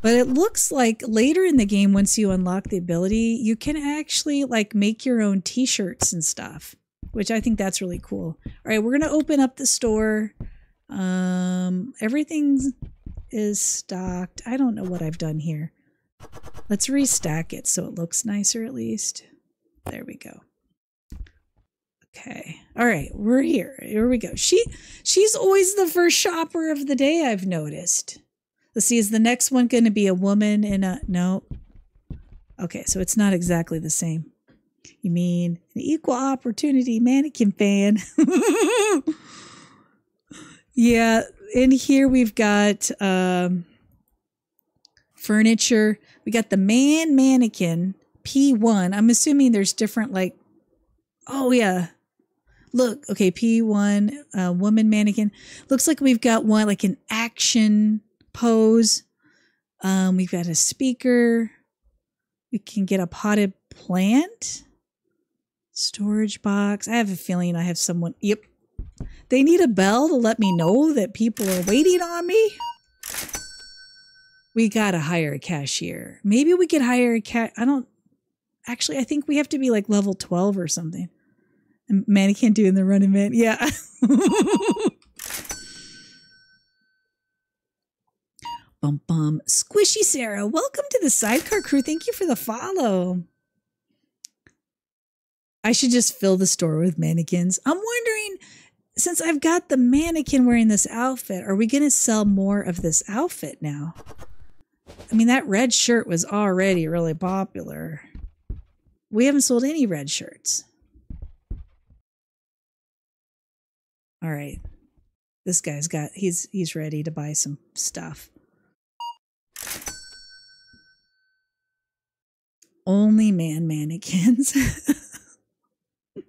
But it looks like later in the game, once you unlock the ability, you can actually like make your own t-shirts and stuff, which I think that's really cool. All right, we're going to open up the store. Um, everything is stocked. I don't know what I've done here. Let's restack it so it looks nicer at least. There we go. Okay. All right, we're here. Here we go. She she's always the first shopper of the day, I've noticed. Let's see, is the next one going to be a woman in a no? Okay, so it's not exactly the same. You mean an equal opportunity mannequin fan? yeah, in here we've got um furniture. We got the man mannequin P1. I'm assuming there's different like Oh yeah, look, okay, P1, uh, woman mannequin. Looks like we've got one like an action pose. Um, we've got a speaker. We can get a potted plant. Storage box. I have a feeling I have someone. Yep. They need a bell to let me know that people are waiting on me. We gotta hire a cashier. Maybe we could hire a cat. I don't. Actually, I think we have to be like level 12 or something. And mannequin in the running man. Yeah. bum bum. Squishy Sarah, welcome to the sidecar crew. Thank you for the follow. I should just fill the store with mannequins. I'm wondering, since I've got the mannequin wearing this outfit, are we going to sell more of this outfit now? I mean, that red shirt was already really popular. We haven't sold any red shirts. all right, this guy's got he's he's ready to buy some stuff. Only man mannequins.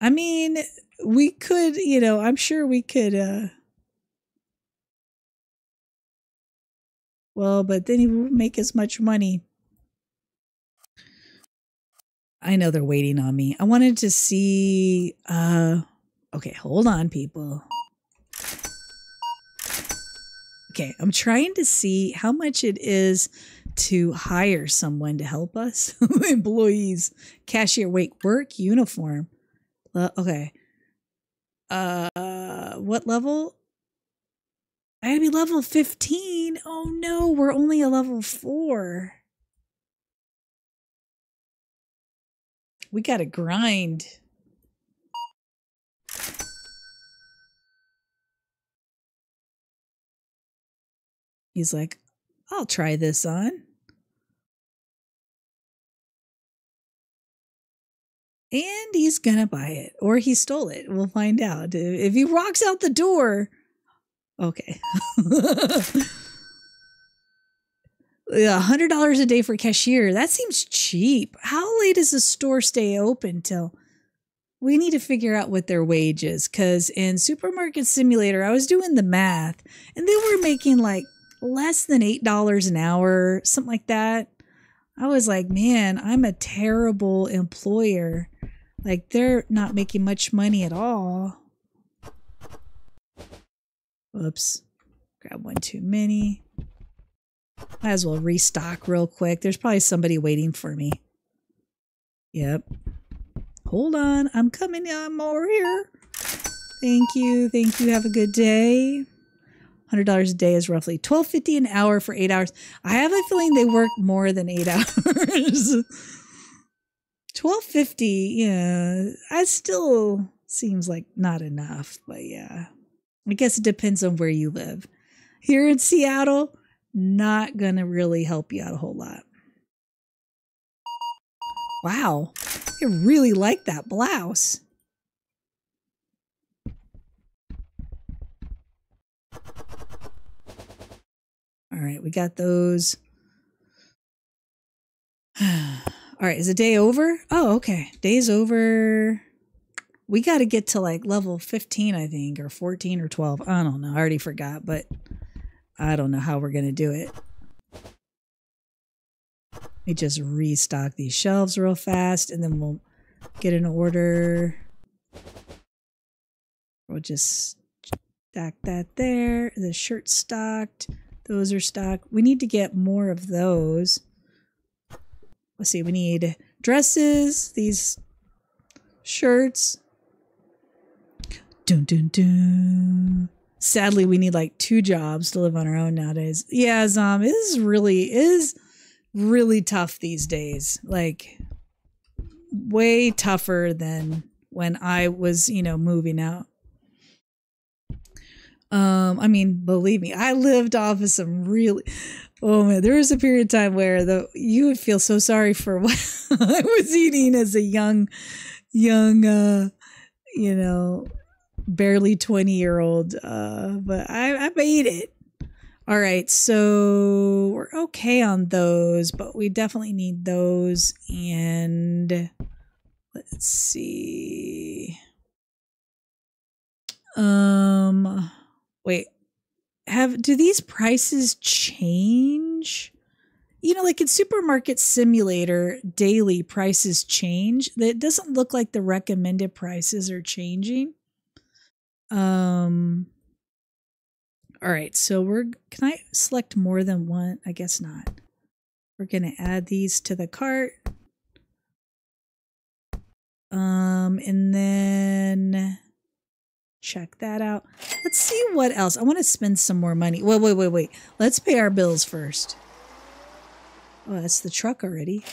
I mean, we could, you know, I'm sure we could uh Well, but then he won't make as much money. I know they're waiting on me. I wanted to see uh okay, hold on people. Okay, I'm trying to see how much it is to hire someone to help us. Employees, cashier, wait, work uniform. Uh, okay. Uh what level? I gotta be level 15. Oh no, we're only a level 4. We gotta grind. He's like, I'll try this on. And he's gonna buy it. Or he stole it. We'll find out. If he walks out the door, Okay. Hundred dollars a day for cashier. That seems cheap. How late does the store stay open till? We need to figure out what their wage is because in Supermarket Simulator, I was doing the math and they were making like less than $8 an hour, something like that. I was like, man, I'm a terrible employer. Like, they're not making much money at all. Whoops. Grab one too many. Might as well restock real quick. There's probably somebody waiting for me. Yep. Hold on. I'm coming. I'm over here. Thank you. Thank you. Have a good day. $100 a day is roughly 12.50 an hour for 8 hours. I have a feeling they work more than 8 hours. 12.50, yeah. That still seems like not enough, but yeah. I guess it depends on where you live. Here in Seattle, not going to really help you out a whole lot. Wow, I really like that blouse. All right, we got those. All right, is the day over? Oh, okay. Day's over we got to get to like level 15, I think, or 14 or 12. I don't know. I already forgot, but I don't know how we're going to do it. Let me just restock these shelves real fast and then we'll get an order. We'll just stack that there. The shirt stocked. Those are stocked. We need to get more of those. Let's see. We need dresses, these shirts, Dun, dun, dun. Sadly, we need like two jobs to live on our own nowadays. Yeah, Zom, it is really is really tough these days. Like way tougher than when I was, you know, moving out. Um, I mean, believe me, I lived off of some really oh man, there was a period of time where the you would feel so sorry for what I was eating as a young young uh you know barely 20 year old, uh, but I, I made it. All right, so we're okay on those, but we definitely need those. And let's see. Um, wait, have do these prices change? You know, like in Supermarket Simulator, daily prices change. It doesn't look like the recommended prices are changing. Um, all right, so we're, can I select more than one? I guess not. We're going to add these to the cart. Um, and then check that out. Let's see what else. I want to spend some more money. Wait, wait, wait, wait. Let's pay our bills first. Oh, that's the truck already.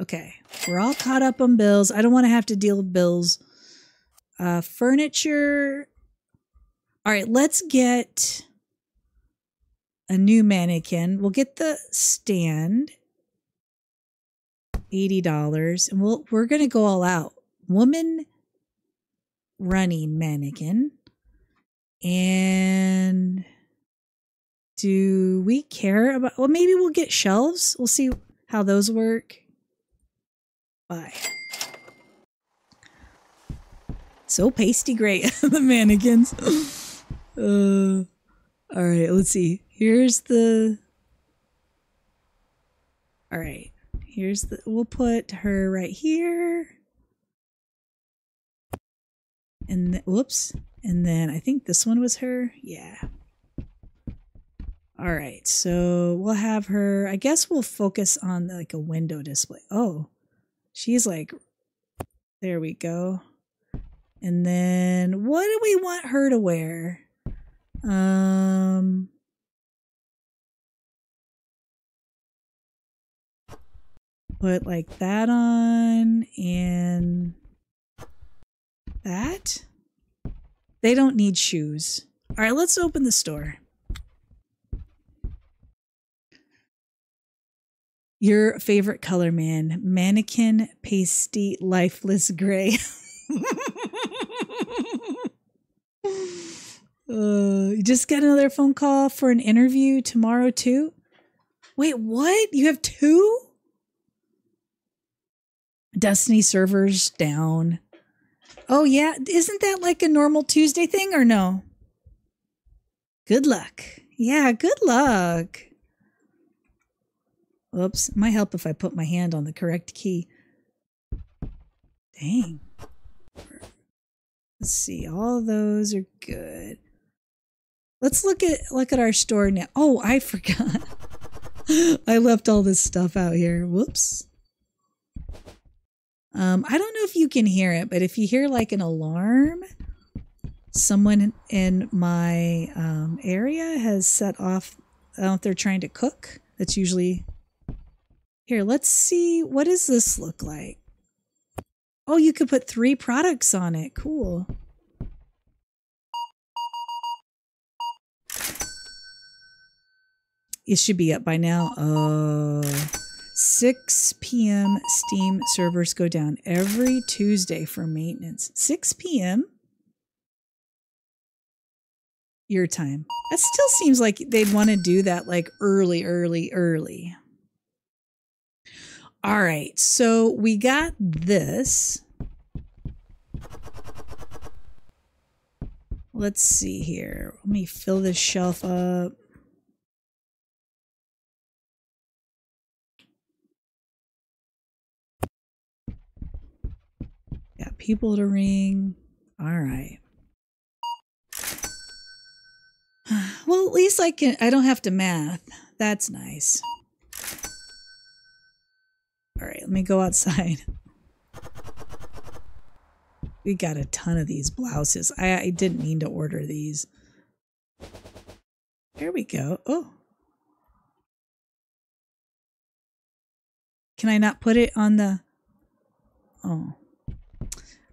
Okay, we're all caught up on bills. I don't want to have to deal with bills uh, furniture. All right, let's get a new mannequin. We'll get the stand. $80 and we'll we're going to go all out. Woman running mannequin. And do we care about well maybe we'll get shelves. We'll see how those work. Bye so pasty great the mannequins. Uh, all right let's see. Here's the all right. Here's the we'll put her right here. And th- whoops. And then i think this one was her. Yeah. All right so we'll have her i guess we'll focus on like a window display. Oh she's like there we go and then what do we want her to wear? Um, put like that on and that. They don't need shoes. All right, let's open the store. Your favorite color, man. Mannequin, pasty, lifeless gray. uh, you just got another phone call for an interview tomorrow, too? Wait, what? You have two? Destiny servers down. Oh, yeah. Isn't that like a normal Tuesday thing or no? Good luck. Yeah, good luck. Oops. Might help if I put my hand on the correct key. Dang. Let's see. All those are good. Let's look at look at our store now. Oh, I forgot. I left all this stuff out here. Whoops. Um, I don't know if you can hear it, but if you hear like an alarm, someone in my um, area has set off. Know if they're trying to cook. That's usually here. Let's see. What does this look like? Oh, you could put three products on it. Cool. It should be up by now. Oh. 6 p.m. Steam servers go down every Tuesday for maintenance. 6 p.m. Your time. That still seems like they'd want to do that like early, early, early. All right. So we got this. Let's see here. Let me fill this shelf up. Got people to ring. All right. Well, at least I can I don't have to math. That's nice. All right, let me go outside. We got a ton of these blouses. I, I didn't mean to order these. There we go. Oh. Can I not put it on the... Oh.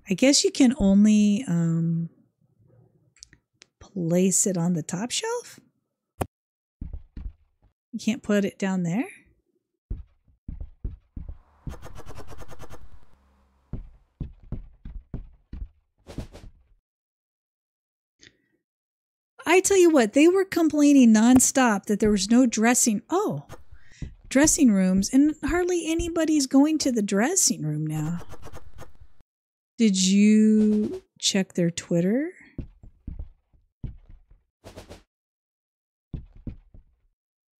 I guess you can only um, place it on the top shelf? You can't put it down there? I tell you what, they were complaining nonstop that there was no dressing. Oh, dressing rooms, and hardly anybody's going to the dressing room now. Did you check their Twitter?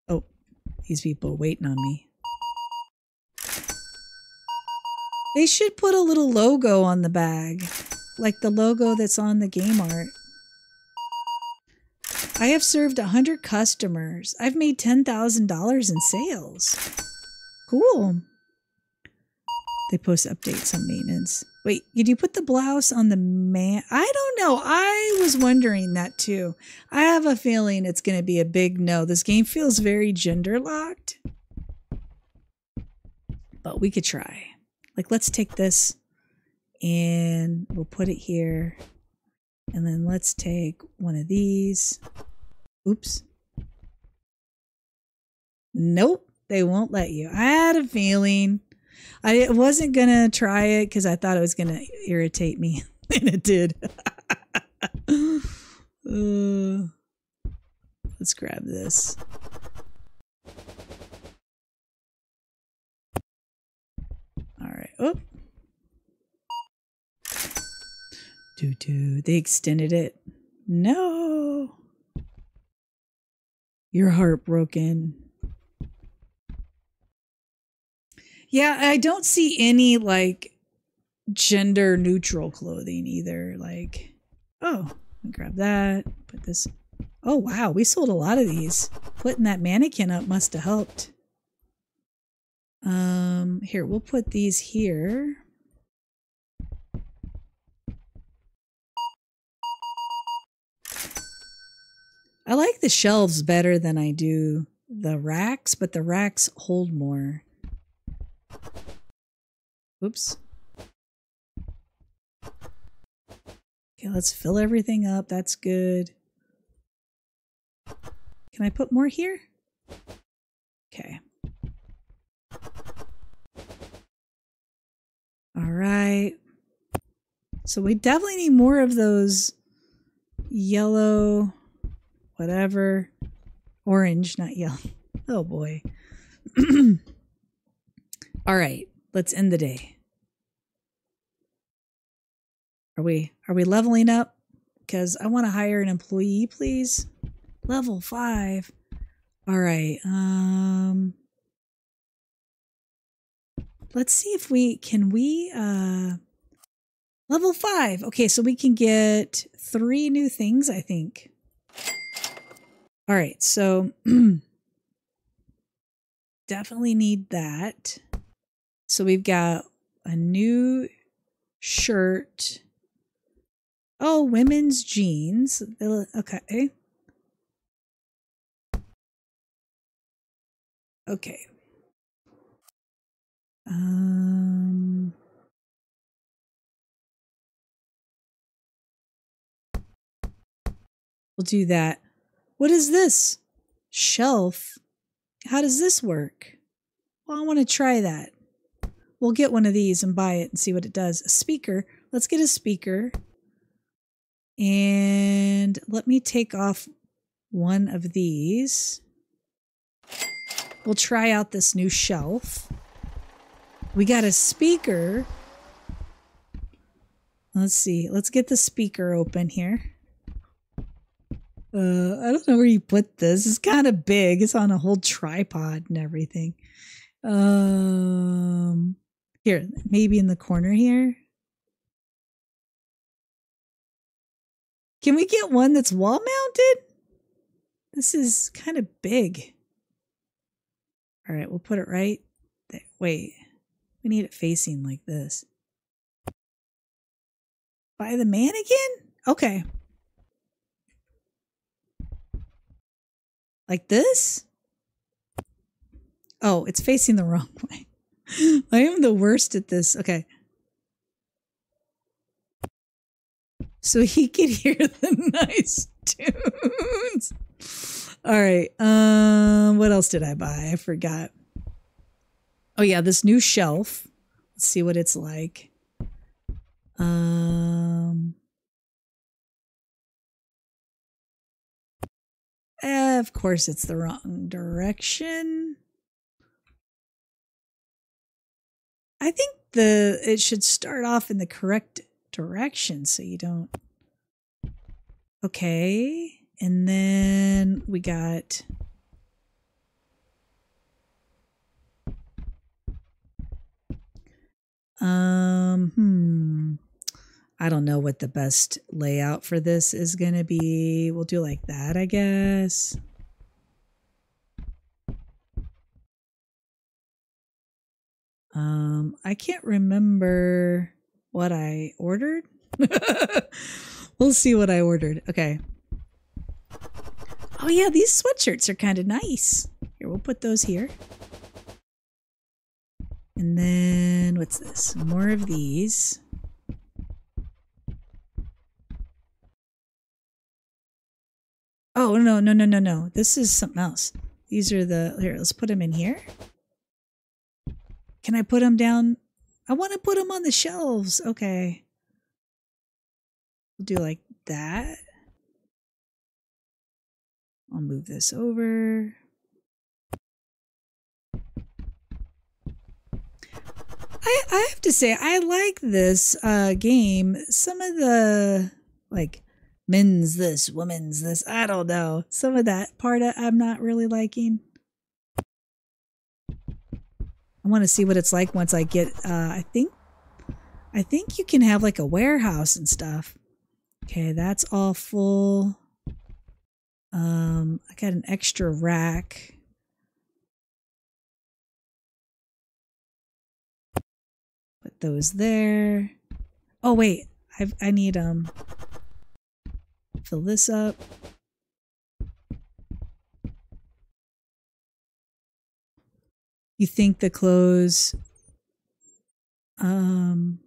Oh, these people waiting on me. They should put a little logo on the bag, like the logo that's on the game art. I have served 100 customers. I've made $10,000 in sales. Cool. They post updates on maintenance. Wait, did you put the blouse on the man? I don't know. I was wondering that too. I have a feeling it's going to be a big no. This game feels very gender locked. But we could try. Like, let's take this and we'll put it here. And then let's take one of these. Oops. Nope, they won't let you. I had a feeling. I wasn't going to try it because I thought it was going to irritate me. and it did. uh, let's grab this. All right. Oh. Doo doo. They extended it. No. You're heartbroken. Yeah, I don't see any like gender neutral clothing either. Like, oh, grab that, put this. Oh, wow, we sold a lot of these. Putting that mannequin up must have helped. Um, here, we'll put these here. I like the shelves better than I do the racks, but the racks hold more. Oops. Okay, let's fill everything up. That's good. Can I put more here? Okay. All right. So we definitely need more of those yellow, whatever, orange, not yellow. Oh boy. All right, let's end the day. Are we are we leveling up? Because I want to hire an employee, please. Level five. All right. Um let's see if we can we uh level five. Okay, so we can get three new things, I think. All right, so definitely need that. So we've got a new shirt. Oh, women's jeans. Okay. Okay. Um We'll do that. What is this? Shelf? How does this work? Well, I want to try that. We'll get one of these and buy it and see what it does. A speaker. Let's get a speaker. And let me take off one of these. We'll try out this new shelf. We got a speaker. Let's see. Let's get the speaker open here. Uh, I don't know where you put this. It's kind of big. It's on a whole tripod and everything. Um, here, maybe in the corner here. Can we get one that's wall mounted? This is kind of big. All right, we'll put it right there. Wait, we need it facing like this. By the mannequin? Okay. Like this? Oh, it's facing the wrong way. I am the worst at this. Okay. So he could hear the nice tunes. All right. Um, what else did I buy? I forgot. Oh yeah, this new shelf. Let's see what it's like. Um Eh, of course, it's the wrong direction. I think the it should start off in the correct direction so you don't. Okay, and then we got. Um, hmm. I don't know what the best layout for this is going to be. We'll do like that, I guess. Um, I can't remember what I ordered. we'll see what I ordered. Okay. Oh yeah, these sweatshirts are kind of nice. Here, we'll put those here. And then what's this? More of these. Oh, no, no, no, no, no. This is something else. These are the, here, let's put them in here. Can I put them down? I want to put them on the shelves. Okay. We'll do like that. I'll move this over. I, I have to say, I like this uh, game. Some of the, like, men's this, women's this. I don't know. Some of that part I'm not really liking. I want to see what it's like once I get uh I think I think you can have like a warehouse and stuff. Okay, that's all full. Um I got an extra rack. Put those there. Oh wait, I've I need um Fill this up. You think the clothes um,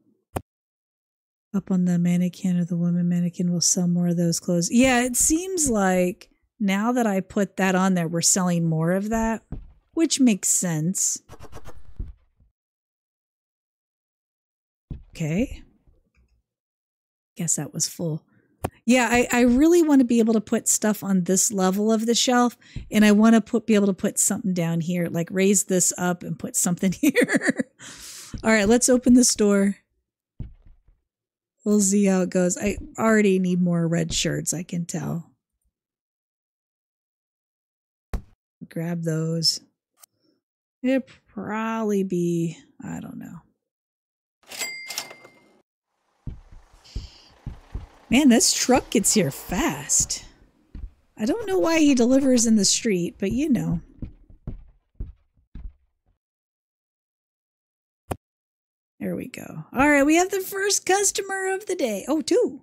up on the mannequin or the woman mannequin will sell more of those clothes. Yeah, it seems like now that I put that on there, we're selling more of that, which makes sense. Okay. Guess that was full. Yeah, I, I really want to be able to put stuff on this level of the shelf, and I want to put be able to put something down here, like raise this up and put something here. All right, let's open this door We'll see how it goes. I already need more red shirts, I can tell. Grab those. It'd probably be, I don't know. Man, this truck gets here fast. I don't know why he delivers in the street, but you know. There we go. All right, we have the first customer of the day. Oh, two.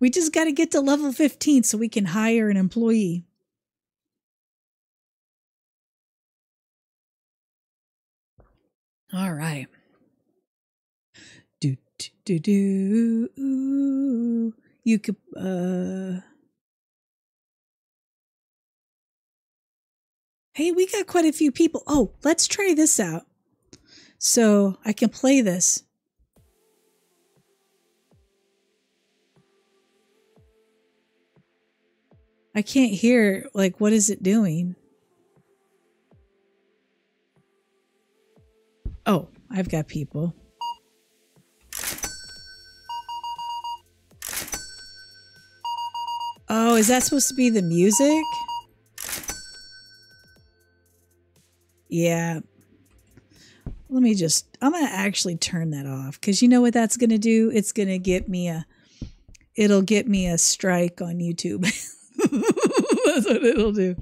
We just got to get to level 15 so we can hire an employee. All right. Do do. You could uh Hey, we got quite a few people. Oh, let's try this out. So I can play this. I can't hear, like, what is it doing? Oh, I've got people. Oh, is that supposed to be the music? Yeah. Let me just, I'm going to actually turn that off because you know what that's going to do? It's going to get me a, it'll get me a strike on YouTube. that's what it'll do.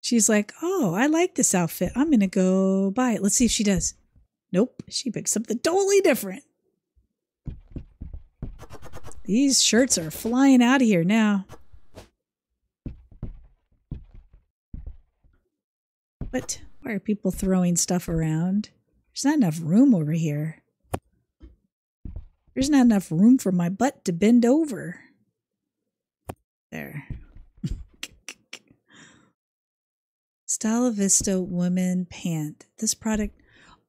She's like, oh, I like this outfit. I'm going to go buy it. Let's see if she does. Nope. She picks something totally different. These shirts are flying out of here now. What? Why are people throwing stuff around? There's not enough room over here. There's not enough room for my butt to bend over. There. Stella Vista woman pant. This product.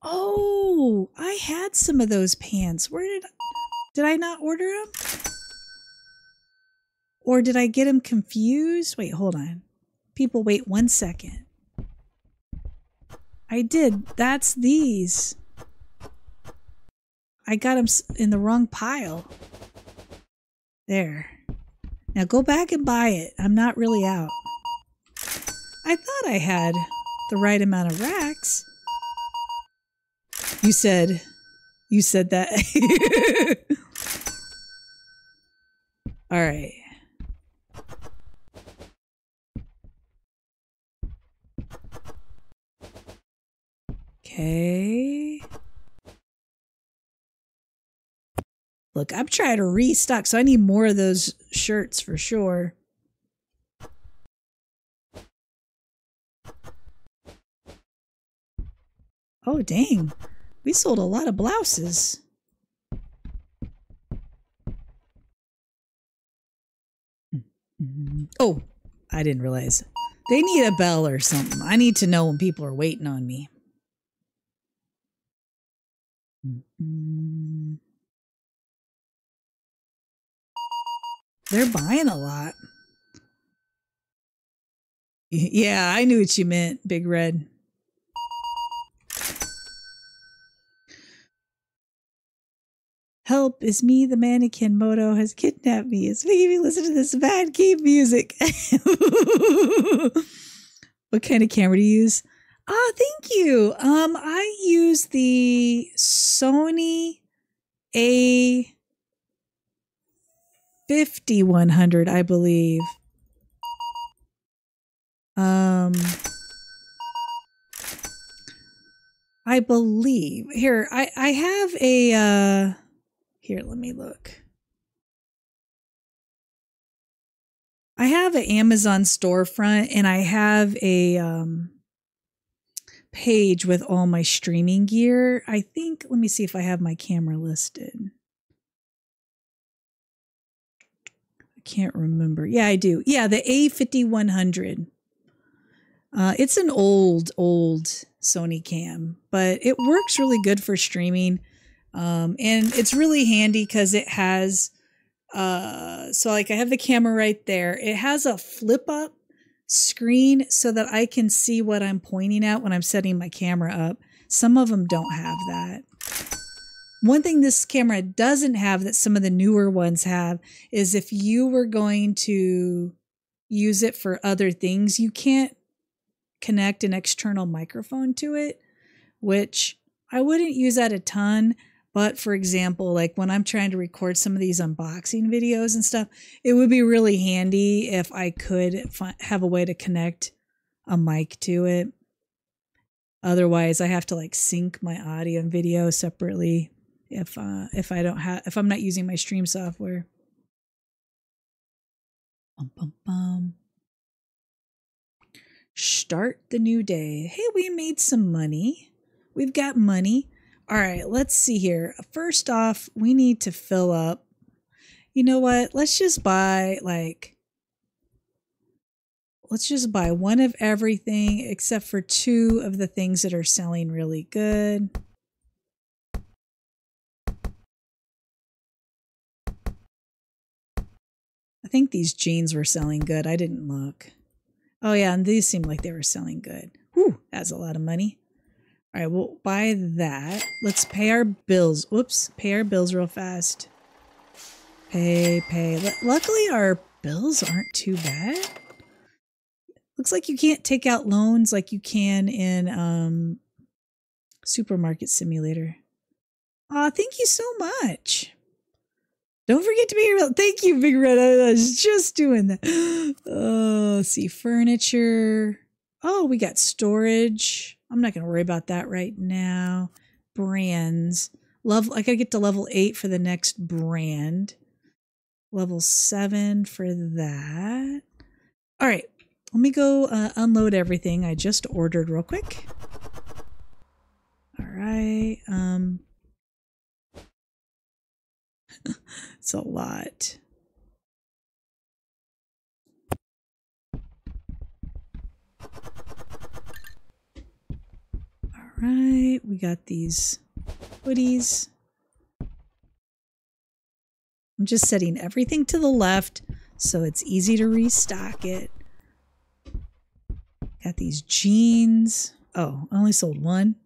Oh, I had some of those pants. Where did I, did I not order them? Or did I get them confused? Wait, hold on. People, wait one second. I did. That's these. I got them in the wrong pile. There. Now go back and buy it. I'm not really out. I thought I had the right amount of racks. You said, you said that. All right. Okay. Look, I'm trying to restock, so I need more of those shirts for sure. Oh, dang. We sold a lot of blouses. Hmm. Oh, I didn't realize. They need a bell or something. I need to know when people are waiting on me. They're buying a lot. Yeah, I knew what you meant, Big Red. Help is me, the mannequin. Moto has kidnapped me. It's making me listen to this bad game music. what kind of camera do you use? Ah, thank you. Um, I use the Sony A fifty one hundred, I believe. Um, I believe here. I I have a uh. Here, let me look. I have an Amazon storefront and I have a um, page with all my streaming gear. I think, let me see if I have my camera listed. I can't remember. Yeah, I do. Yeah, the A5100. Uh, it's an old, old Sony cam, but it works really good for streaming. Um, and it's really handy because it has, uh, so like I have the camera right there. It has a flip up screen so that I can see what I'm pointing at when I'm setting my camera up. Some of them don't have that. One thing this camera doesn't have that some of the newer ones have is if you were going to use it for other things, you can't connect an external microphone to it, which I wouldn't use that a ton. But for example, like when I'm trying to record some of these unboxing videos and stuff, it would be really handy if I could have a way to connect a mic to it. Otherwise, I have to like sync my audio and video separately if uh if I don't have if I'm not using my stream software. Bum, bum, bum. Start the new day. Hey, we made some money. We've got money. All right, let's see here. First off, we need to fill up. You know what? Let's just buy like let's just buy one of everything except for two of the things that are selling really good. I think these jeans were selling good. I didn't look. Oh yeah, and these seemed like they were selling good. Whew, that's a lot of money. All right, we'll buy that. Let's pay our bills. Whoops, pay our bills real fast. Pay, pay. L luckily, our bills aren't too bad. Looks like you can't take out loans like you can in um, Supermarket Simulator. Aw, thank you so much. Don't forget to be real. Thank you, Big Red. I was just doing that. Oh, see, furniture. Oh, we got storage. I'm not going to worry about that right now. Brands. Love. I got to get to level eight for the next brand. Level seven for that. All right. Let me go uh, unload everything I just ordered real quick. All right. Um, it's a lot. All right, we got these hoodies. I'm just setting everything to the left so it's easy to restock it. Got these jeans. Oh, I only sold one.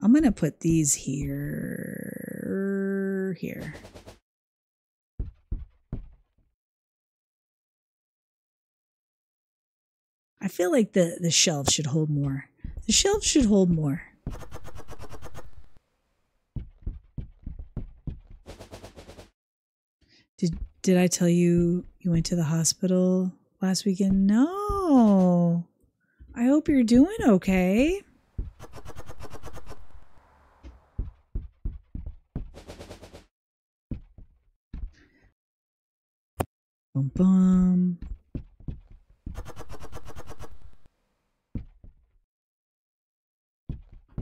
I'm going to put these here, here. I feel like the, the shelves should hold more. The shelves should hold more. Did did I tell you you went to the hospital last weekend? No. I hope you're doing okay. Bum bum.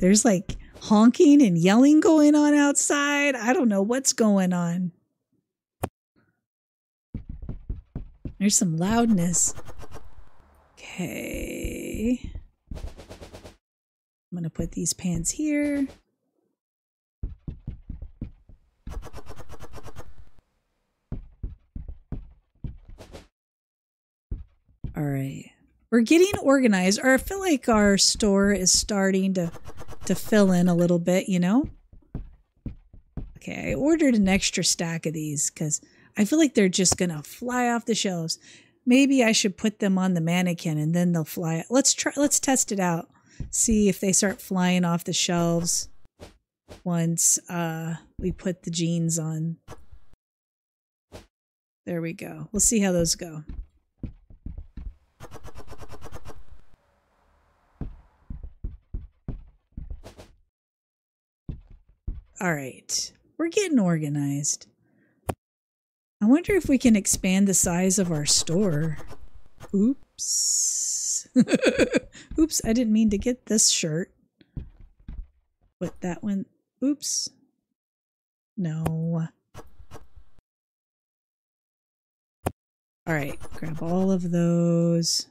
There's like honking and yelling going on outside. I don't know what's going on. There's some loudness. Okay. I'm going to put these pants here. All right. We're getting organized. Or I feel like our store is starting to to fill in a little bit, you know? Okay, I ordered an extra stack of these because I feel like they're just gonna fly off the shelves. Maybe I should put them on the mannequin and then they'll fly. Let's try. Let's test it out. See if they start flying off the shelves once uh, we put the jeans on. There we go. We'll see how those go. All right. We're getting organized. I wonder if we can expand the size of our store. Oops. Oops, I didn't mean to get this shirt. But that one, oops. No. All right, grab all of those.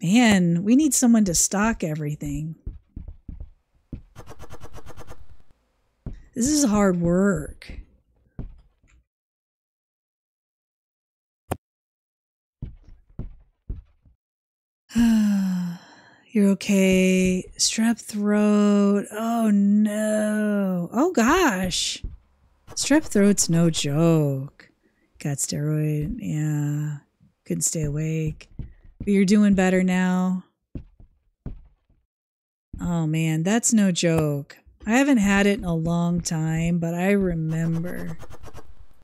Man, we need someone to stock everything. This is hard work. You're okay. Strep throat. Oh no. Oh gosh. Strep throat's no joke. Got steroid. Yeah. Couldn't stay awake. But you're doing better now. Oh man, that's no joke. I haven't had it in a long time, but I remember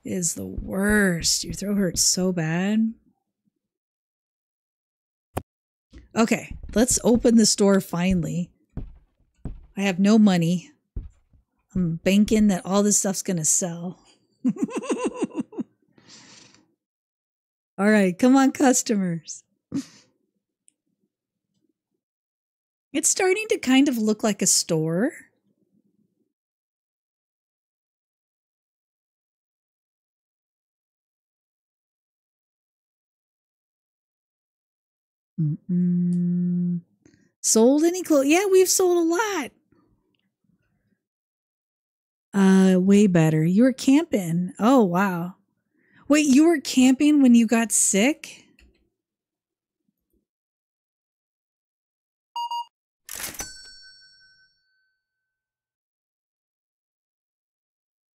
it is the worst. Your throat hurts so bad. Okay, let's open the store finally. I have no money. I'm banking that all this stuff's going to sell. all right, come on, customers. It's starting to kind of look like a store. Mm-mm. Sold any clothes? Yeah, we've sold a lot. Uh, way better. You were camping. Oh, wow. Wait, you were camping when you got sick?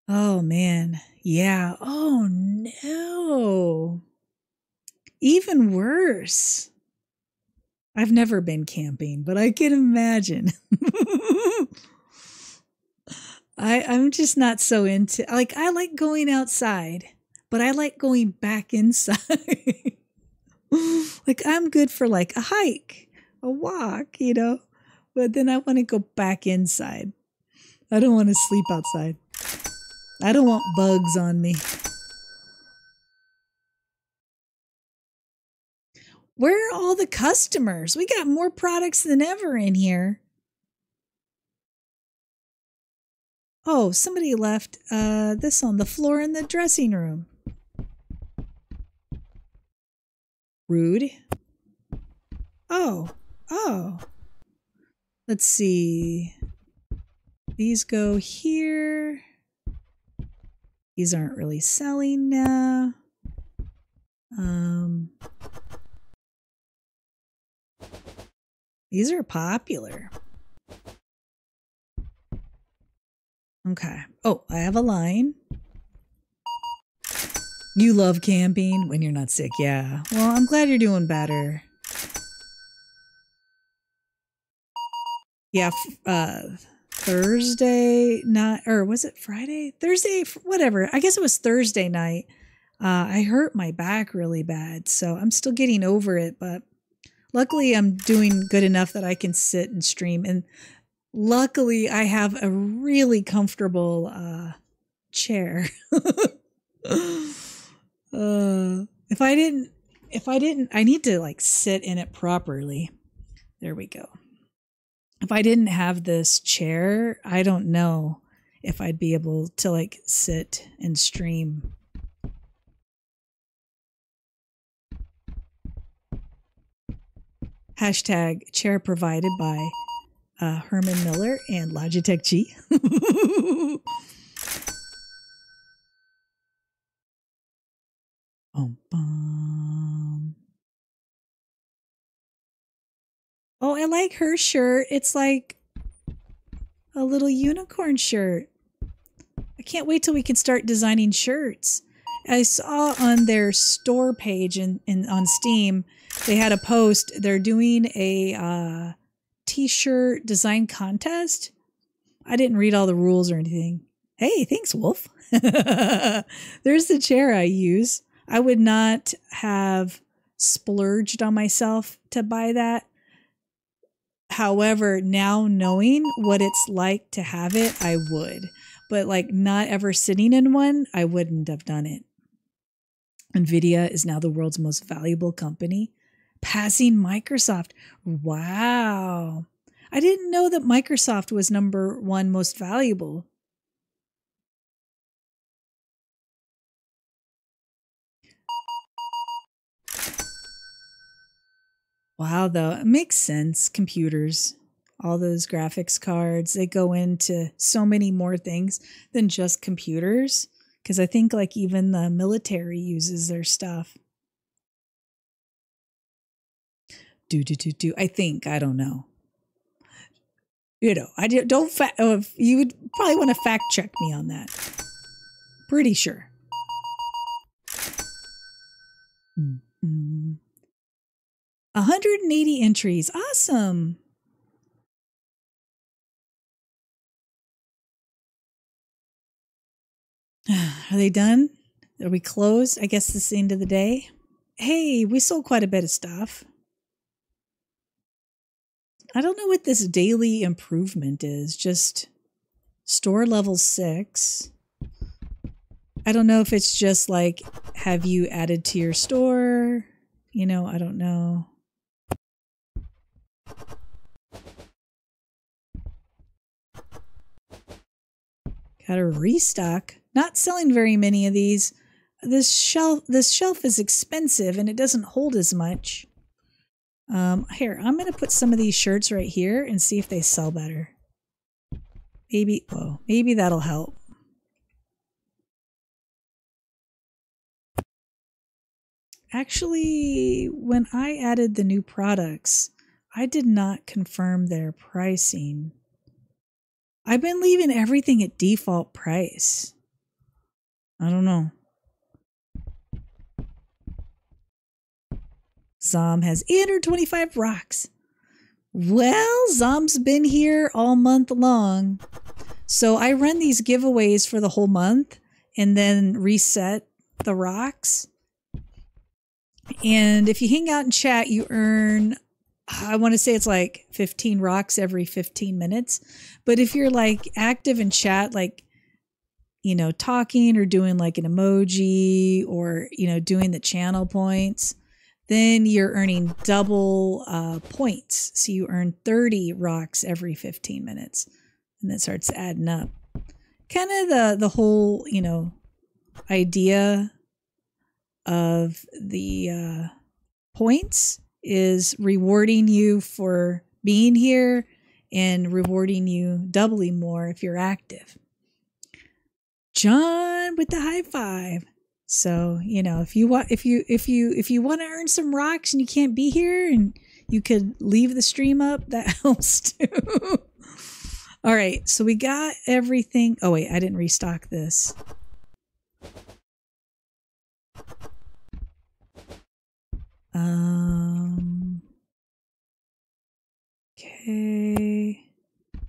Oh, man. Yeah. Oh, no. Even worse. I've never been camping, but I can imagine. I I'm just not so into like I like going outside, but I like going back inside. like I'm good for like a hike, a walk, you know, but then I want to go back inside. I don't want to sleep outside. I don't want bugs on me. Where are all the customers? We got more products than ever in here. Oh, somebody left uh, this on the floor in the dressing room. Rude. Oh, oh. Let's see. These go here. These aren't really selling now. Um, These are popular. Okay. Oh, I have a line. You love camping when you're not sick. Yeah. Well, I'm glad you're doing better. Yeah. Uh, Thursday night, or was it Friday? Thursday, whatever. I guess it was Thursday night. Uh, I hurt my back really bad. So I'm still getting over it, but luckily I'm doing good enough that I can sit and stream. And luckily I have a really comfortable uh, chair. uh, if I didn't, if I didn't, I need to like sit in it properly. There we go. If I didn't have this chair, I don't know if I'd be able to like sit and stream Hashtag chair provided by uh, Herman Miller and Logitech G. um, bum. Oh, I like her shirt. It's like a little unicorn shirt. I can't wait till we can start designing shirts. I saw on their store page in on Steam they had a post. They're doing a uh, t-shirt design contest. I didn't read all the rules or anything. Hey, thanks, Wolf. There's the chair I use. I would not have splurged on myself to buy that. However, now knowing what it's like to have it, I would. But like not ever sitting in one, I wouldn't have done it. Nvidia is now the world's most valuable company, passing Microsoft. Wow. I didn't know that Microsoft was number one most valuable. Wow, though, it makes sense. Computers, all those graphics cards, they go into so many more things than just computers. Because I think, like, even the military uses their stuff. Do, do, do, do. I think. I don't know. You know, I don't, fa- oh, you would probably want to fact check me on that. Pretty sure. Mm-hmm. 180 entries. Awesome. Are they done? Are we closed? I guess this is the end of the day. Hey, we sold quite a bit of stuff. I don't know what this daily improvement is, just store level six. I don't know if it's just like, have you added to your store? You know, I don't know. Got a restock. Not selling very many of these. This shelf this shelf is expensive and it doesn't hold as much. Um, here, I'm gonna put some of these shirts right here and see if they sell better. Maybe oh, maybe that'll help. Actually, when I added the new products, I did not confirm their pricing. I've been leaving everything at default price. I don't know. Zom has 825 rocks. Well, Zom's been here all month long. So I run these giveaways for the whole month and then reset the rocks. And if you hang out and chat, you earn I want to say it's like 15 rocks every 15 minutes. But if you're like active in chat, like, you know, talking or doing like an emoji or, you know, doing the channel points, then you're earning double uh, points. So you earn 30 rocks every 15 minutes. And it starts adding up. Kind of the, the whole, you know, idea of the uh, points is rewarding you for being here and rewarding you doubly more if you're active. John with the high five. So, you know, if you want if you if you if you want to earn some rocks and you can't be here and you could leave the stream up, that helps too. All right, so we got everything. Oh wait, I didn't restock this. Um. Okay.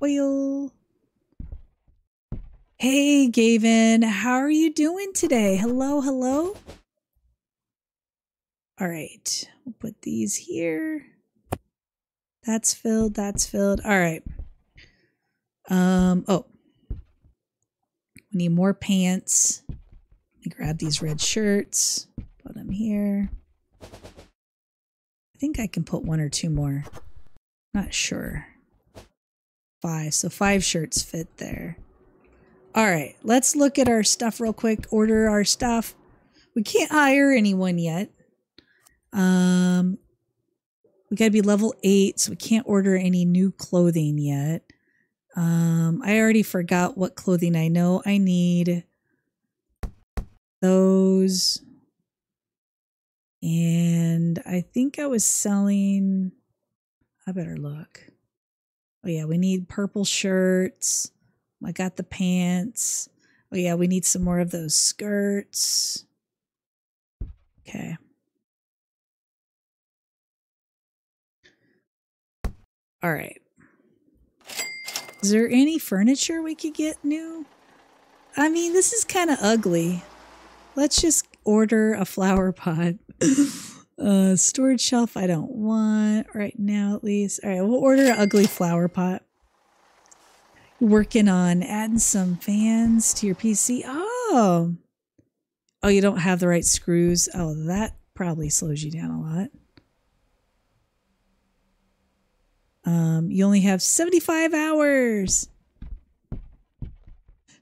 Oil. Hey, Gavin. How are you doing today? Hello, hello. All right. We'll put these here. That's filled. That's filled. All right. Um. Oh. We need more pants. Let me grab these red shirts. Put them here I think I can put one or two more. Not sure. Five. So five shirts fit there. All right, let's look at our stuff real quick. Order our stuff. We can't hire anyone yet. Um, we got to be level eight, so we can't order any new clothing yet. Um, I already forgot what clothing I know I need. Those. And I think I was selling, I better look. Oh, yeah, we need purple shirts. I got the pants. Oh, yeah, we need some more of those skirts. Okay. All right. Is there any furniture we could get new? I mean, this is kind of ugly. Let's just order a flower pot. Uh, storage shelf, I don't want right now, at least. All right, we'll order an ugly flower pot. Working on adding some fans to your PC. Oh, oh, you don't have the right screws. Oh, that probably slows you down a lot. Um, you only have 75 hours.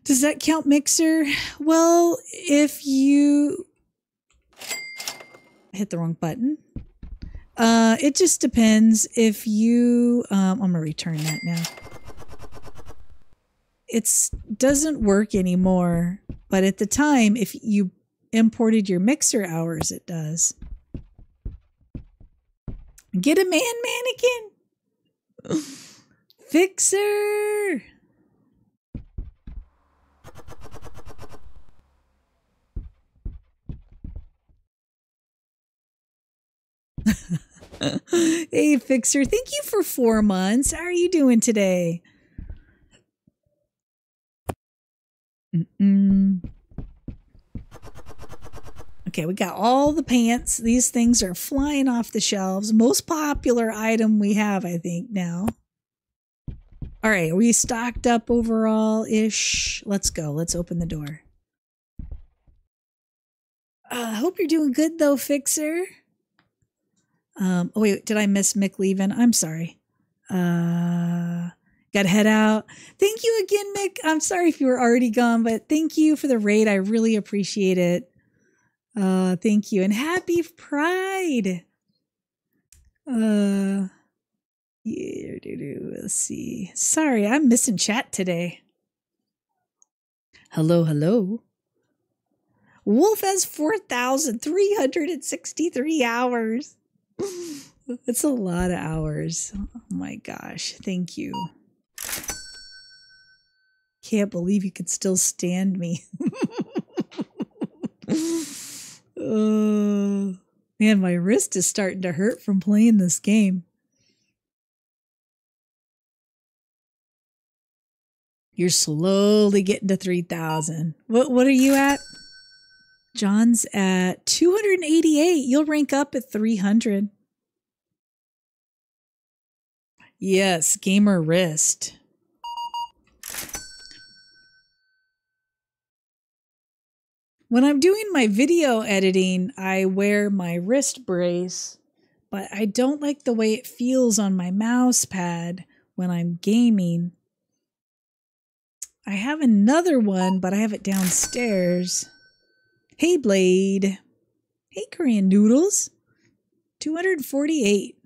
Does that count mixer? Well, if you hit the wrong button. Uh, it just depends if you, um, I'm gonna return that now. It's doesn't work anymore, but at the time, if you imported your mixer hours, it does. Get a man mannequin. Fixer. hey, Fixer, thank you for four months. How are you doing today? Mm-mm. Okay, we got all the pants. These things are flying off the shelves. Most popular item we have, I think, now. All right, we stocked up overall ish? Let's go. Let's open the door. I uh, hope you're doing good though, Fixer. Um, oh wait, did I miss Mick leaving? I'm sorry. Uh, got to head out. Thank you again, Mick. I'm sorry if you were already gone, but thank you for the raid. I really appreciate it. Uh, thank you and happy Pride. Uh, yeah, let's see. Sorry, I'm missing chat today. Hello, hello. Wolf has 4,363 hours. That's a lot of hours. Oh my gosh. Thank you. Can't believe you could still stand me. oh, man, my wrist is starting to hurt from playing this game. You're slowly getting to 3,000. What, what are you at? John's at 288. You'll rank up at 300. Yes, gamer wrist. When I'm doing my video editing, I wear my wrist brace, but I don't like the way it feels on my mouse pad when I'm gaming. I have another one, but I have it downstairs. Hey, Blade. Hey, Korean Noodles. 248.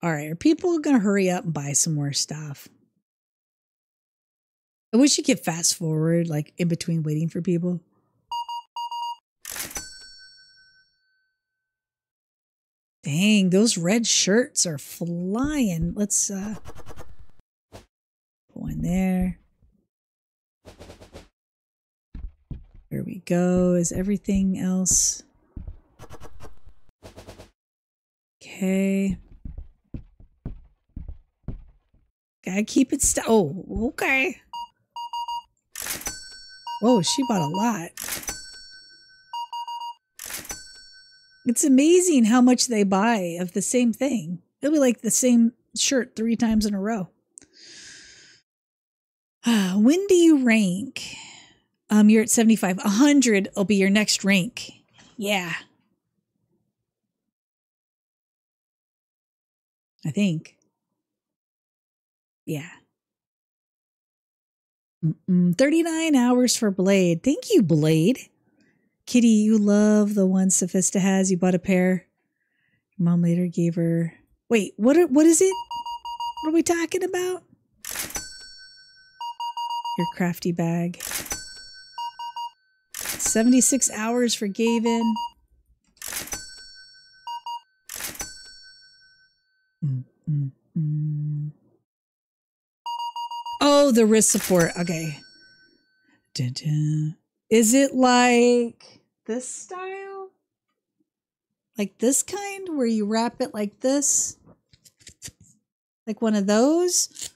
All right, are people going to hurry up and buy some more stuff? I wish you could fast forward, like in between waiting for people. Dang, those red shirts are flying. Let's uh put one there. There we go. Is everything else okay? Gotta keep it st- Oh, okay. Whoa, she bought a lot. It's amazing how much they buy of the same thing. It'll be like the same shirt three times in a row. when do you rank? Um, you're at 75. 100 will be your next rank. Yeah. I think. Yeah. Mm-mm. 39 hours for Blade. Thank you, Blade. Kitty, you love the one Sophista has. You bought a pair. Mom later gave her. Wait, what? Are, what is it? What are we talking about? Your crafty bag. 76 hours for Gavin. Oh, the wrist support. Okay. Dun, dun. Is it like this style? Like this kind where you wrap it like this? Like one of those?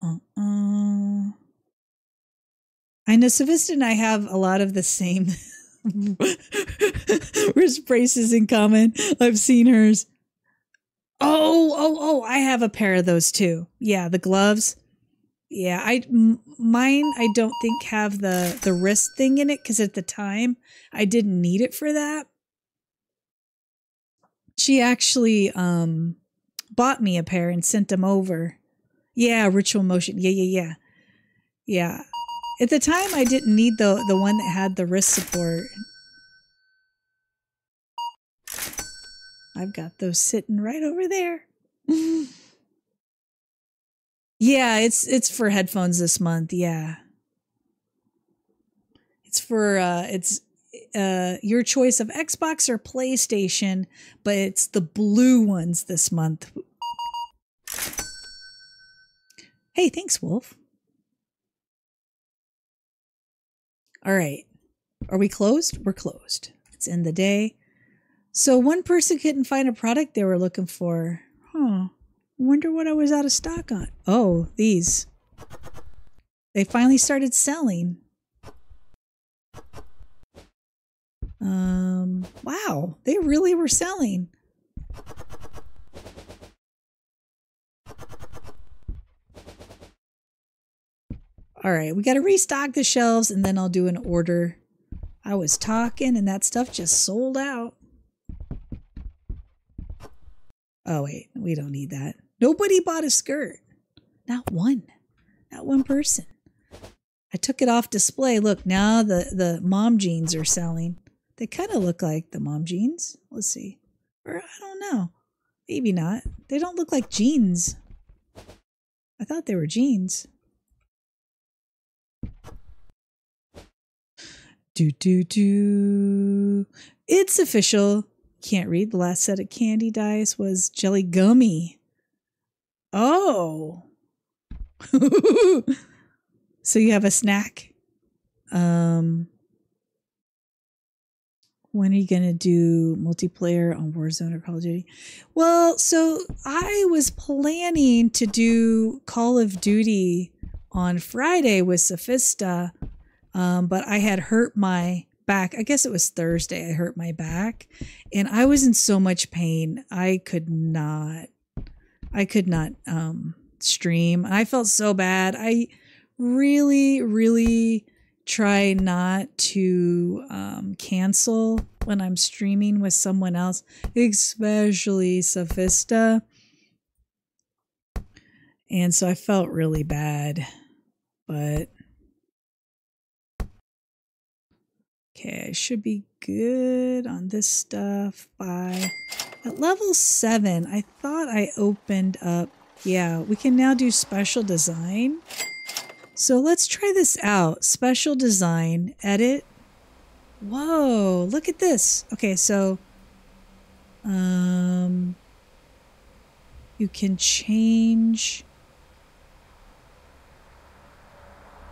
Uh-uh. I know Savista and I have a lot of the same Wrist braces in common. I've seen hers. Oh, oh, oh! I have a pair of those too. Yeah, the gloves. Yeah, I m- mine. I don't think have the the wrist thing in it because at the time I didn't need it for that. She actually um bought me a pair and sent them over. Yeah, ritual motion. Yeah, yeah, yeah. Yeah. At the time I didn't need the the one that had the wrist support. I've got those sitting right over there. yeah, it's it's for headphones this month. Yeah. It's for uh it's uh your choice of Xbox or PlayStation, but it's the blue ones this month. Hey, thanks, Wolf. All right. Are we closed? We're closed. It's in the day. So one person couldn't find a product they were looking for. Huh. Wonder what I was out of stock on. Oh, these. They finally started selling. Um, wow, they really were selling. All right, we got to restock the shelves and then I'll do an order. I was talking and that stuff just sold out. Oh, wait, we don't need that. Nobody bought a skirt. Not one. Not one person. I took it off display. Look, now the, the mom jeans are selling. They kind of look like the mom jeans. Let's see. Or I don't know. Maybe not. They don't look like jeans. I thought they were jeans. Do do do. It's official. Can't read. The last set of candy dice was jelly gummy. Oh. so you have a snack. Um when are you going to do multiplayer on Warzone or Call of Duty? Well, so I was planning to do Call of Duty on Friday with Sophista, um, but I had hurt my back. I guess it was Thursday. I hurt my back, and I was in so much pain. I could not. I could not um, stream. I felt so bad. I really, really try not to um, cancel when I'm streaming with someone else, especially Sophista. And so I felt really bad, but okay, I should be good on this stuff by at level seven. I thought I opened up. Yeah, we can now do special design. So let's try this out. Special design, edit. Whoa, look at this. Okay, so um you can change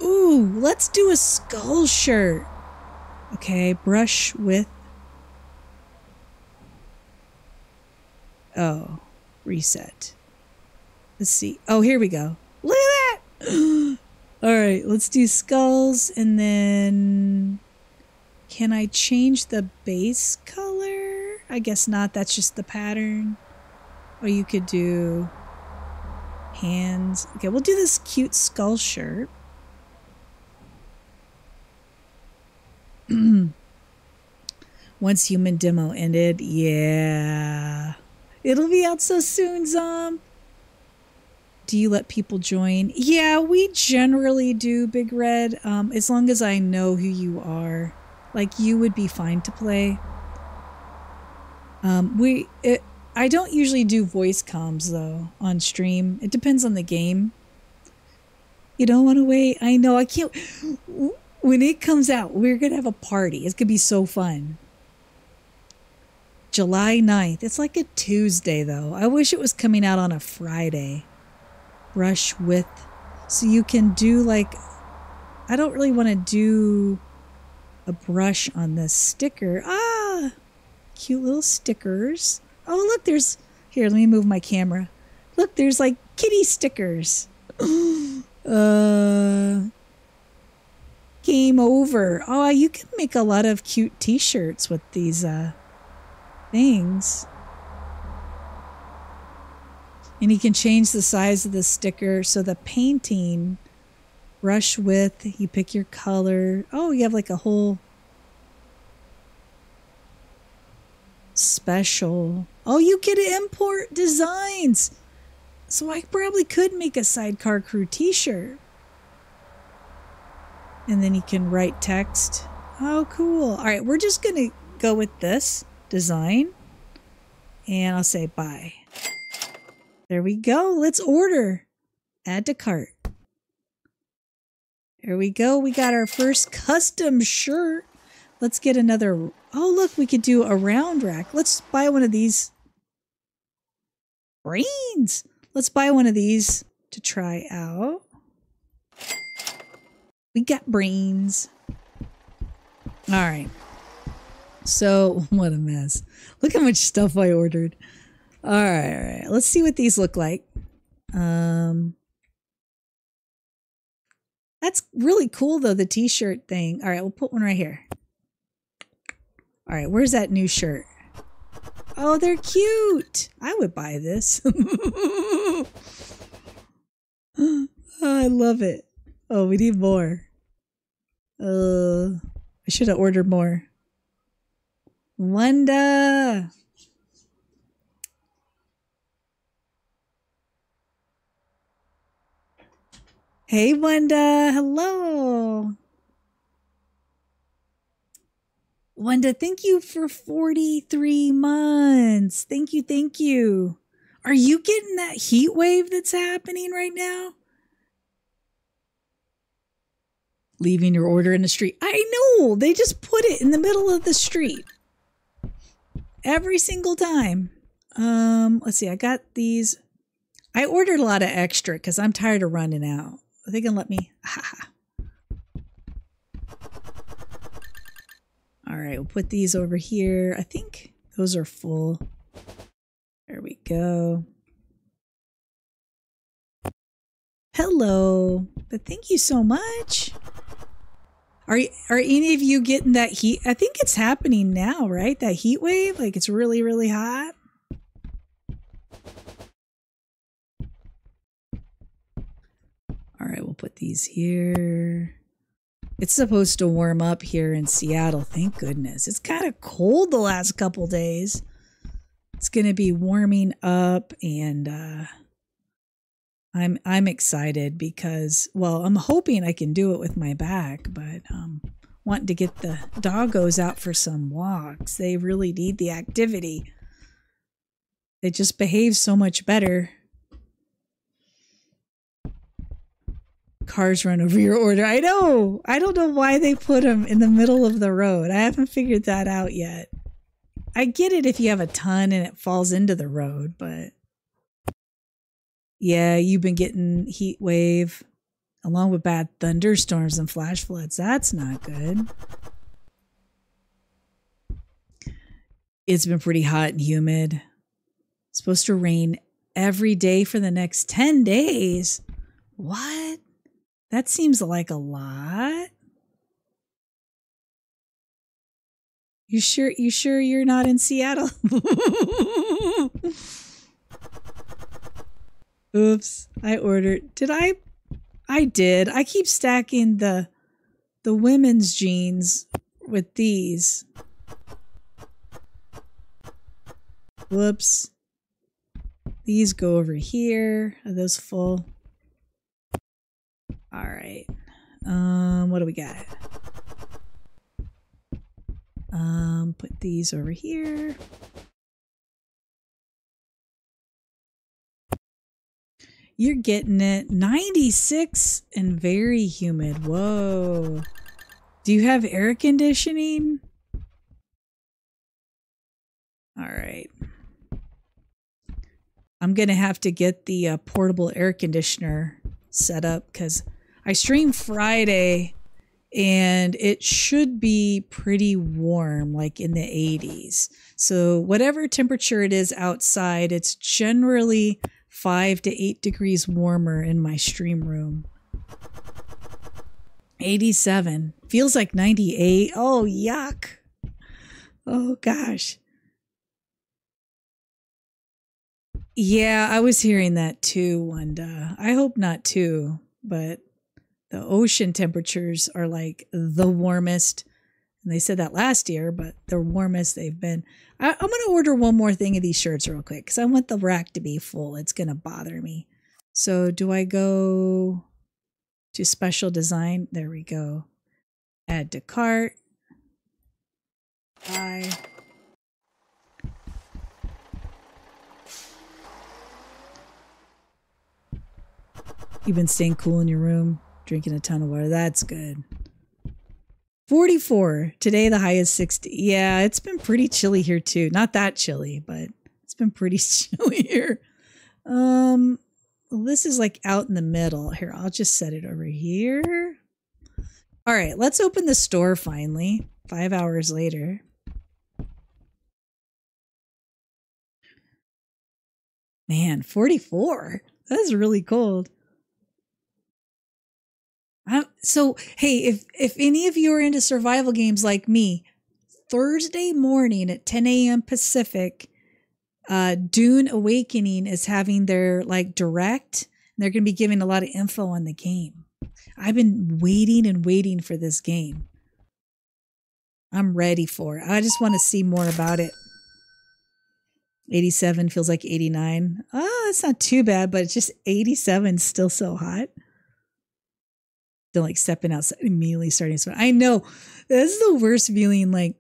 Ooh, let's do a skull shirt. Okay, brush with Oh, reset. Let's see. Oh, here we go. Look at that. All right, let's do skulls and then can I change the base color? I guess not. That's just the pattern. Or you could do hands. Okay, we'll do this cute skull shirt. Once human demo ended, yeah. It'll be out so soon, Zom. Do you let people join? Yeah, we generally do, Big Red. Um, as long as I know who you are, like you would be fine to play. Um, we, it, I don't usually do voice comms though on stream. It depends on the game. You don't want to wait. I know. I can't. When it comes out, we're gonna have a party. It's gonna be so fun. July 9th. It's like a Tuesday though. I wish it was coming out on a Friday brush with so you can do like I don't really want to do a brush on this sticker. Ah, cute little stickers. Oh, look, there's here. Let me move my camera. Look, there's like kitty stickers. uh, Game over. Oh, you can make a lot of cute t-shirts with these uh, things. And you can change the size of the sticker. So the painting, brush width, you pick your color. Oh, you have like a whole special. Oh, you to import designs. So I probably could make a sidecar crew t-shirt. And then you can write text. Oh, cool. All right, we're just going to go with this design. And I'll say bye. There we go. Let's order. Add to cart. There we go. We got our first custom shirt. Let's get another. Oh, look, we could do a round rack. Let's buy one of these. Brains. Let's buy one of these to try out. We got brains. All right. So, what a mess. Look how much stuff I ordered. All right, all right. Let's see what these look like. Um That's really cool though, the t-shirt thing. All right, we'll put one right here. All right, where's that new shirt? Oh, they're cute. I would buy this. oh, I love it. Oh, we need more. Uh, I should have ordered more. Wanda. Hey, Wanda. Hello. Wanda, thank you for 43 months. Thank you. Thank you. Are you getting that heat wave that's happening right now? Leaving your order in the street. I know. They just put it in the middle of the street. Every single time. Um, let's see. I got these. I ordered a lot of extra because I'm tired of running out. Are they gonna let me? All right, we'll put these over here. I think those are full. There we go. Hello, but thank you so much. Are are any of you getting that heat? I think it's happening now, right? That heat wave, like it's really really hot. All right, we'll put these here. It's supposed to warm up here in Seattle. Thank goodness. It's kind of cold the last couple days. It's going to be warming up and uh I'm I'm excited because well, I'm hoping I can do it with my back, but um wanting to get the doggos out for some walks. They really need the activity. They just behave so much better cars run over your order. I know. I don't know why they put them in the middle of the road. I haven't figured that out yet. I get it if you have a ton and it falls into the road, but yeah, you've been getting heat wave along with bad thunderstorms and flash floods. That's not good. It's been pretty hot and humid. It's supposed to rain every day for the next 10 days. What? That seems like a lot. You sure you sure you're not in Seattle? Oops, I ordered. Did I I did. I keep stacking the the women's jeans with these. Whoops. These go over here. Are those full? All right. Um, what do we got? Um, put these over here. You're getting it. 96 and very humid. Whoa. Do you have air conditioning? All right. I'm going to have to get the uh, portable air conditioner set up because I stream Friday and it should be pretty warm, like in the 80s. So, whatever temperature it is outside, it's generally five to eight degrees warmer in my stream room. 87. Feels like 98. Oh, yuck. Oh, gosh. Yeah, I was hearing that too, Wanda. I hope not too, but the ocean temperatures are like the warmest. And they said that last year, but the warmest they've been. I, am going to order one more thing of these shirts real quick because I want the rack to be full. It's going to bother me. So, do I go to special design? There we go. Add to cart. Buy. You've been staying cool in your room, drinking a ton of water. That's good. 44. Today, the high is 60. Yeah, it's been pretty chilly here too. Not that chilly, but it's been pretty chilly here. Um, this is like out in the middle. Here, I'll just set it over here. All right, let's open the store finally. Five hours later. Man, 44. That's really cold. I'm, so hey, if if any of you are into survival games like me, Thursday morning at 10 a.m. Pacific, uh, Dune Awakening is having their like direct. They're going to be giving a lot of info on the game. I've been waiting and waiting for this game. I'm ready for it. I just want to see more about it. 87 feels like 89. Oh, it's not too bad, but it's just 87 still so hot to like stepping outside immediately starting to sweat. I know this is the worst feeling. Like,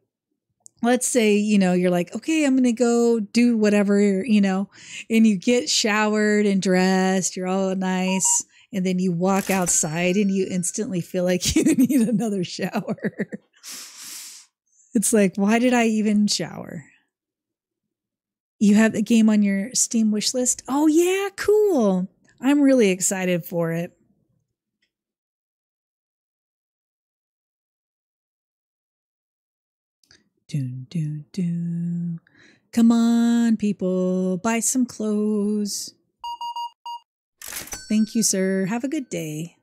let's say, you know, you're like, okay, I'm going to go do whatever, you know, and you get showered and dressed, you're all nice. And then you walk outside and you instantly feel like you need another shower. it's like, why did I even shower? You have the game on your Steam wish list? Oh, yeah, cool. I'm really excited for it. Doo, doo, doo. Come on, people, buy some clothes. Thank you, sir. Have a good day.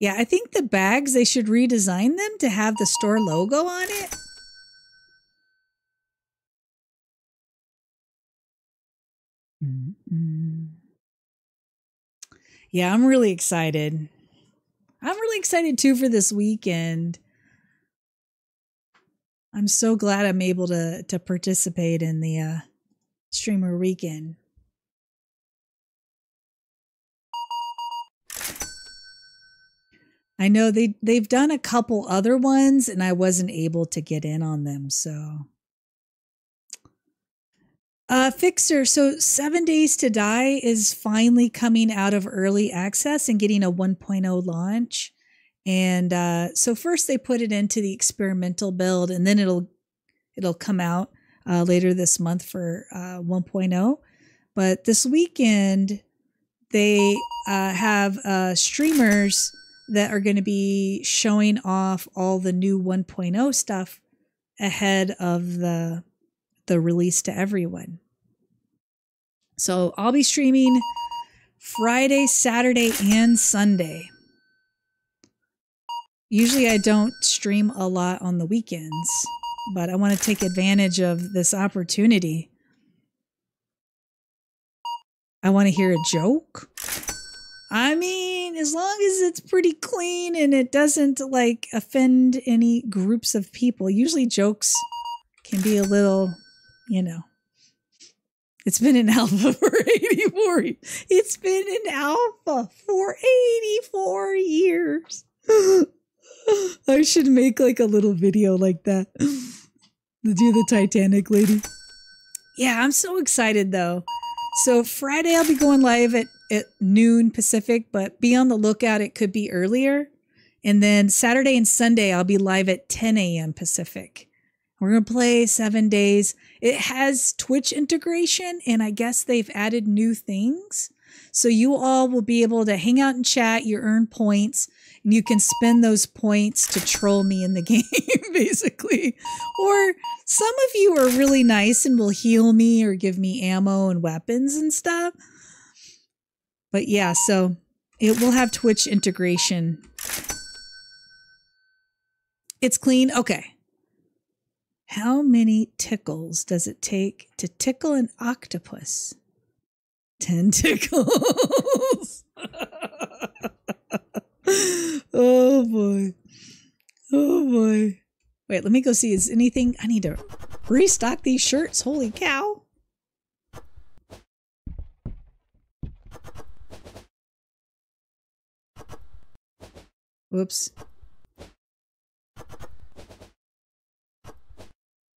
Yeah, I think the bags, they should redesign them to have the store logo on it. Mm -mm. Yeah, I'm really excited. I'm really excited too for this weekend. I'm so glad I'm able to to participate in the uh, streamer weekend. I know they they've done a couple other ones and I wasn't able to get in on them, so uh Fixer, so 7 Days to Die is finally coming out of early access and getting a 1.0 launch. And uh, so first they put it into the experimental build, and then it'll it'll come out uh, later this month for uh, 1.0. But this weekend they uh, have uh, streamers that are going to be showing off all the new 1.0 stuff ahead of the the release to everyone. So I'll be streaming Friday, Saturday, and Sunday. Usually I don't stream a lot on the weekends, but I want to take advantage of this opportunity. I want to hear a joke. I mean, as long as it's pretty clean and it doesn't like offend any groups of people. Usually jokes can be a little, you know. It's been an alpha for 84. It's been in alpha for 84 years. I should make like a little video like that. Do the Titanic lady. Yeah, I'm so excited though. So Friday I'll be going live at, at noon Pacific, but be on the lookout. It could be earlier. And then Saturday and Sunday I'll be live at 10 a.m. Pacific. We're going to play seven days. It has Twitch integration, and I guess they've added new things. So you all will be able to hang out and chat. You earn points you can spend those points to troll me in the game, basically. Or some of you are really nice and will heal me or give me ammo and weapons and stuff. But yeah, so It will have Twitch integration. It's clean? Okay. How many tickles does it take to tickle an octopus? 10 tickles. oh boy. Oh boy. Wait, let me go see. Is anything I need to restock these shirts? Holy cow. Whoops.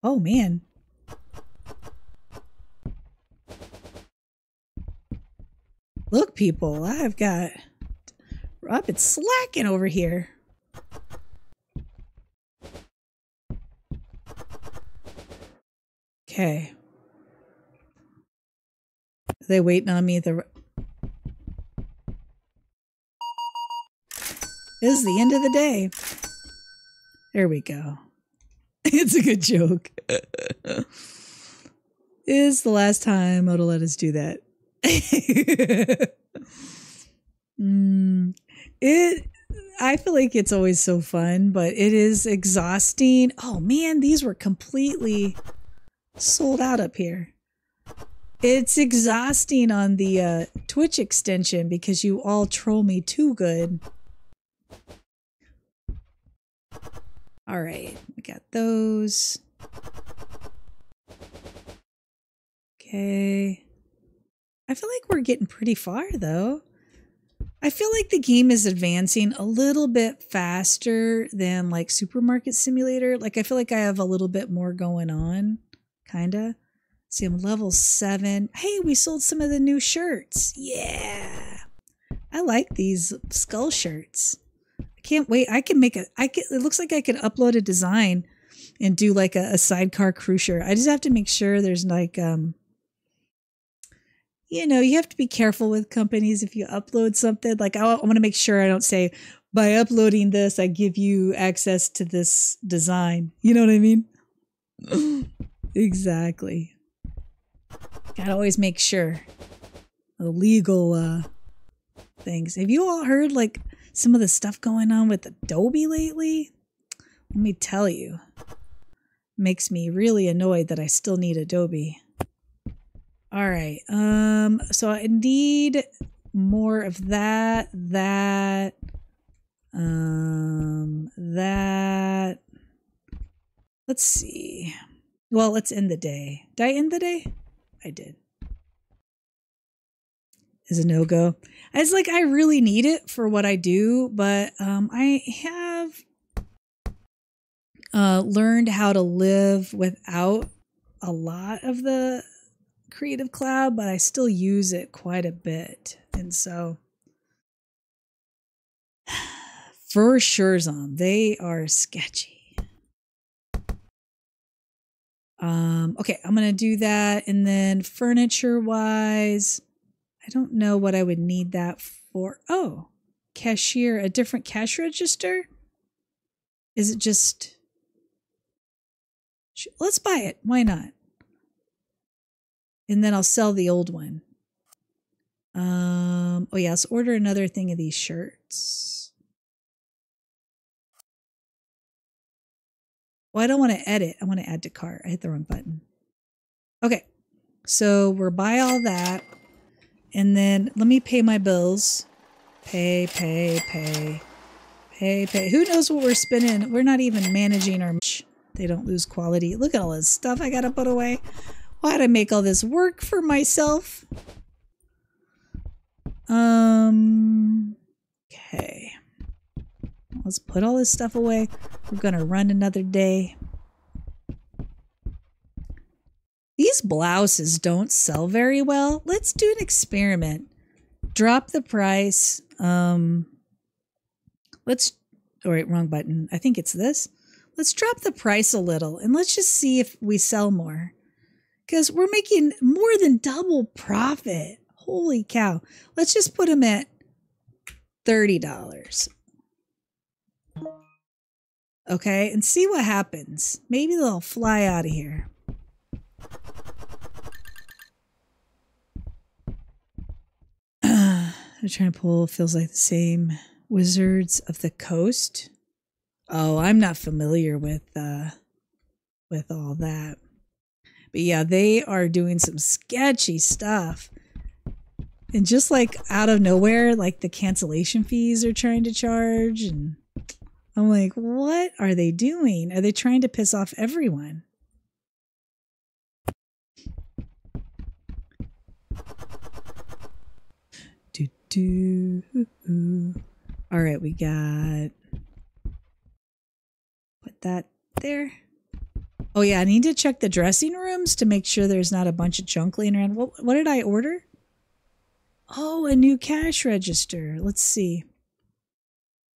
Oh man. Look, people, I've got up it's slacking over here. Okay. Are they waiting on me the This is the end of the day. There we go. It's a good joke. is the last time it'll let us do that. mm, it I feel like it's always so fun, but it is exhausting. Oh man, these were completely sold out up here. It's exhausting on the uh, Twitch extension because you all troll me too good. All right, we got those. Okay. I feel like we're getting pretty far though. I feel like the game is advancing a little bit faster than like Supermarket Simulator. Like I feel like I have a little bit more going on, kinda. See, I'm level seven. Hey, we sold some of the new shirts. Yeah. I like these skull shirts. I can't wait. I can make a I can it looks like I could upload a design and do like a, a sidecar shirt. I just have to make sure there's like um you know, you have to be careful with companies if you upload something. Like, I, I want to make sure I don't say, by uploading this, I give you access to this design. You know what I mean? exactly. Gotta always make sure. The legal uh, things. Have you all heard like some of the stuff going on with Adobe lately? Let me tell you. Makes me really annoyed that I still need Adobe. All right. Um, so I need more of that, that, um, that. Let's see. Well, let's end the day. Did I end the day? I did. Is a no go. It's like I really need it for what I do, but um, I have uh, learned how to live without a lot of the Creative Cloud, but I still use it quite a bit. And so for sure, they are sketchy. Um, okay, I'm gonna do that. And then furniture wise, I don't know what I would need that for. Oh, cashier, a different cash register? Is it just let's buy it. Why not? And then I'll sell the old one. Um, oh yeah, let's order another thing of these shirts. Well, I don't want to edit. I want to add to cart. I hit the wrong button. Okay, so we're by all that. And then let me pay my bills. Pay, pay, pay. Pay, pay. Who knows what we're spending? We're not even managing our... They don't lose quality. Look at all this stuff I got to put away. Why'd I make all this work for myself? Um, okay. Let's put all this stuff away. We're going to run another day. These blouses don't sell very well. Let's do an experiment. Drop the price. Um, let's, all right, wrong button. I think it's this. Let's drop the price a little and let's just see if we sell more because we're making more than double profit. Holy cow. Let's just put them at $30. Okay, and see what happens. Maybe they'll fly out of here. I'm trying to pull. Feels like the same. Wizards of the Coast. Oh, I'm not familiar with uh with all that. But yeah, they are doing some sketchy stuff. And just like out of nowhere, like the cancellation fees are trying to charge and I'm like, what are they doing? Are they trying to piss off everyone? Do do. All right, we got put that there. Oh yeah, I need to check the dressing rooms to make sure there's not a bunch of junk laying around. What what did I order? Oh, a new cash register. Let's see.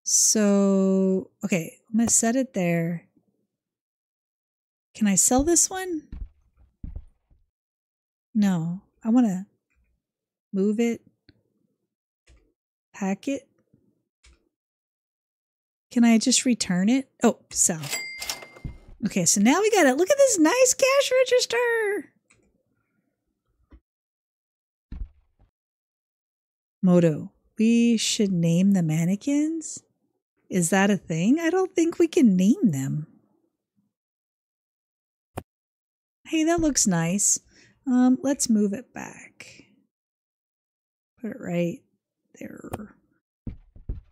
So, okay, I'm going to set it there. Can I sell this one? No, I want to move it, pack it. Can I just return it? Oh, sell. Okay, so now we got it. Look at this nice cash register. Moto, we should name the mannequins? Is that a thing? I don't think we can name them. Hey, that looks nice. Um, let's move it back. Put it right there.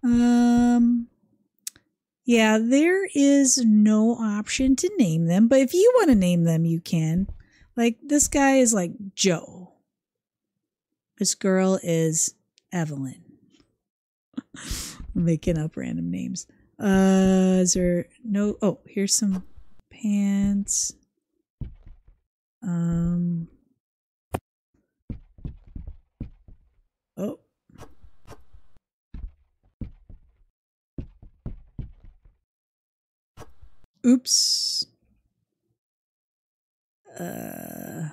Um, yeah, there is no option to name them, but if you want to name them, you can. Like, this guy is like Joe. This girl is Evelyn. making up random names. Uh, is there no? Oh, here's some pants. Um. Oh. Oops. Uh.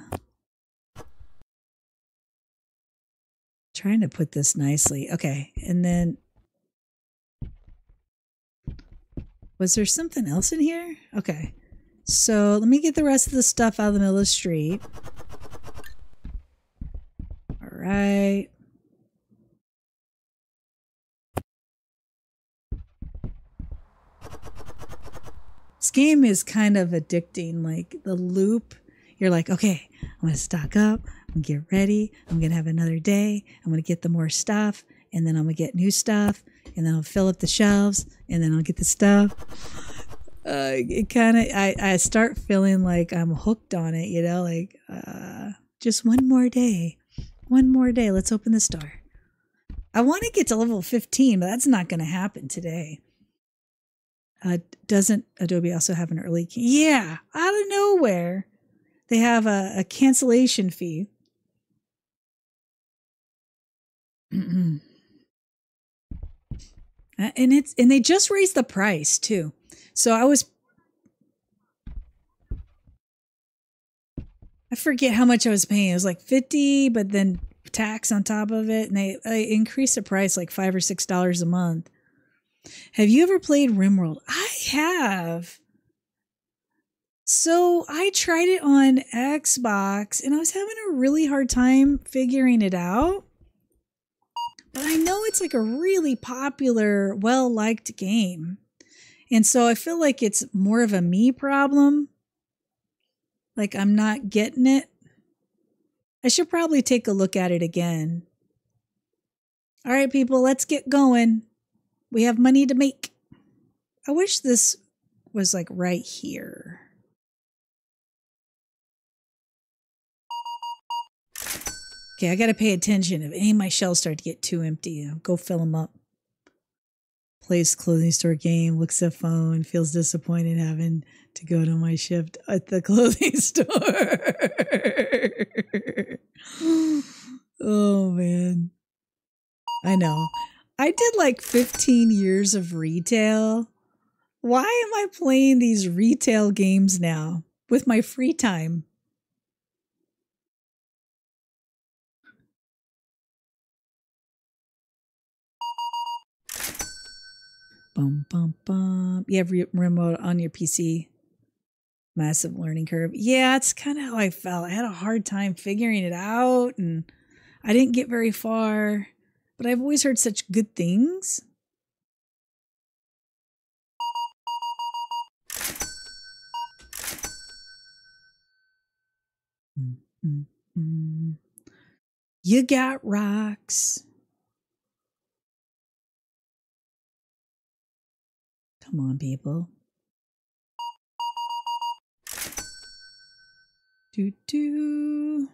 Trying to put this nicely. Okay. And then Was there something else in here? Okay. So let me get the rest of the stuff out of the middle of the street. All right. Game is kind of addicting. Like the loop, you're like, okay, I'm going to stock up. I'm going to get ready. I'm going to have another day. I'm going to get the more stuff. And then I'm going to get new stuff and then I'll fill up the shelves and then I'll get the stuff. Uh, it kind of, I, I start feeling like I'm hooked on it, you know, like, uh, just one more day, one more day. Let's open the store. I want to get to level 15, but that's not going to happen today. Uh, doesn't Adobe also have an early? Yeah, out of nowhere, they have a, a cancellation fee. Uh, and it's and they just raised the price too. So I was I forget how much I was paying. It was like 50, but then tax on top of it and they, they increased the price like 5 or 6 dollars a month. Have you ever played RimWorld? I have. So I tried it on Xbox and I was having a really hard time figuring it out. But I know it's like a really popular, well liked game. And so I feel like it's more of a me problem. Like I'm not getting it. I should probably take a look at it again. All right, people, let's get going. We have money to make. I wish this was like right here. Okay, I got to pay attention. If any of my shells start to get too empty, I'll go fill them up. Plays clothing store game, looks at phone, feels disappointed having to go to my shift at the clothing store. oh man. I know. I did like 15 years of retail. Why am I playing these retail games now with my free time? Bum bum bum. You have remote on your PC. Massive learning curve. Yeah, it's kind of how I felt. I had a hard time figuring it out, and I didn't get very far. But I've always heard such good things. Mm, mm, mm. You got rocks. Come on, people. Do do.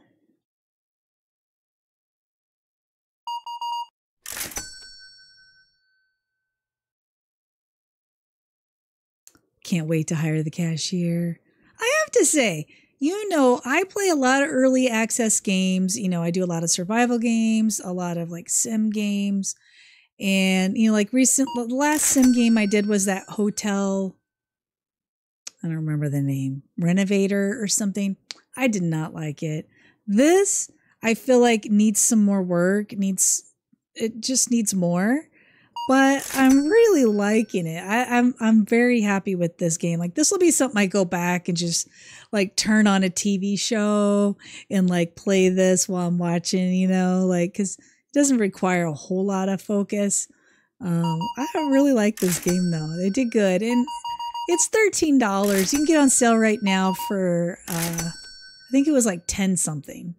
Can't wait to hire the cashier. I have to say, you know, I play a lot of early access games. You know, I do a lot of survival games, a lot of like sim games. And, you know, like recent, the last sim game I did was that hotel. I don't remember the name, Renovator or something. I did not like it. This, I feel like needs some more work, needs, it just needs more but I'm really liking it. I, am I'm, I'm very happy with this game. Like this will be something I go back and just like turn on a TV show and like play this while I'm watching. You know, like because it doesn't require a whole lot of focus. Um, I really like this game though. They did good, and it's thirteen dollars. You can get on sale right now for uh, I think it was like ten something.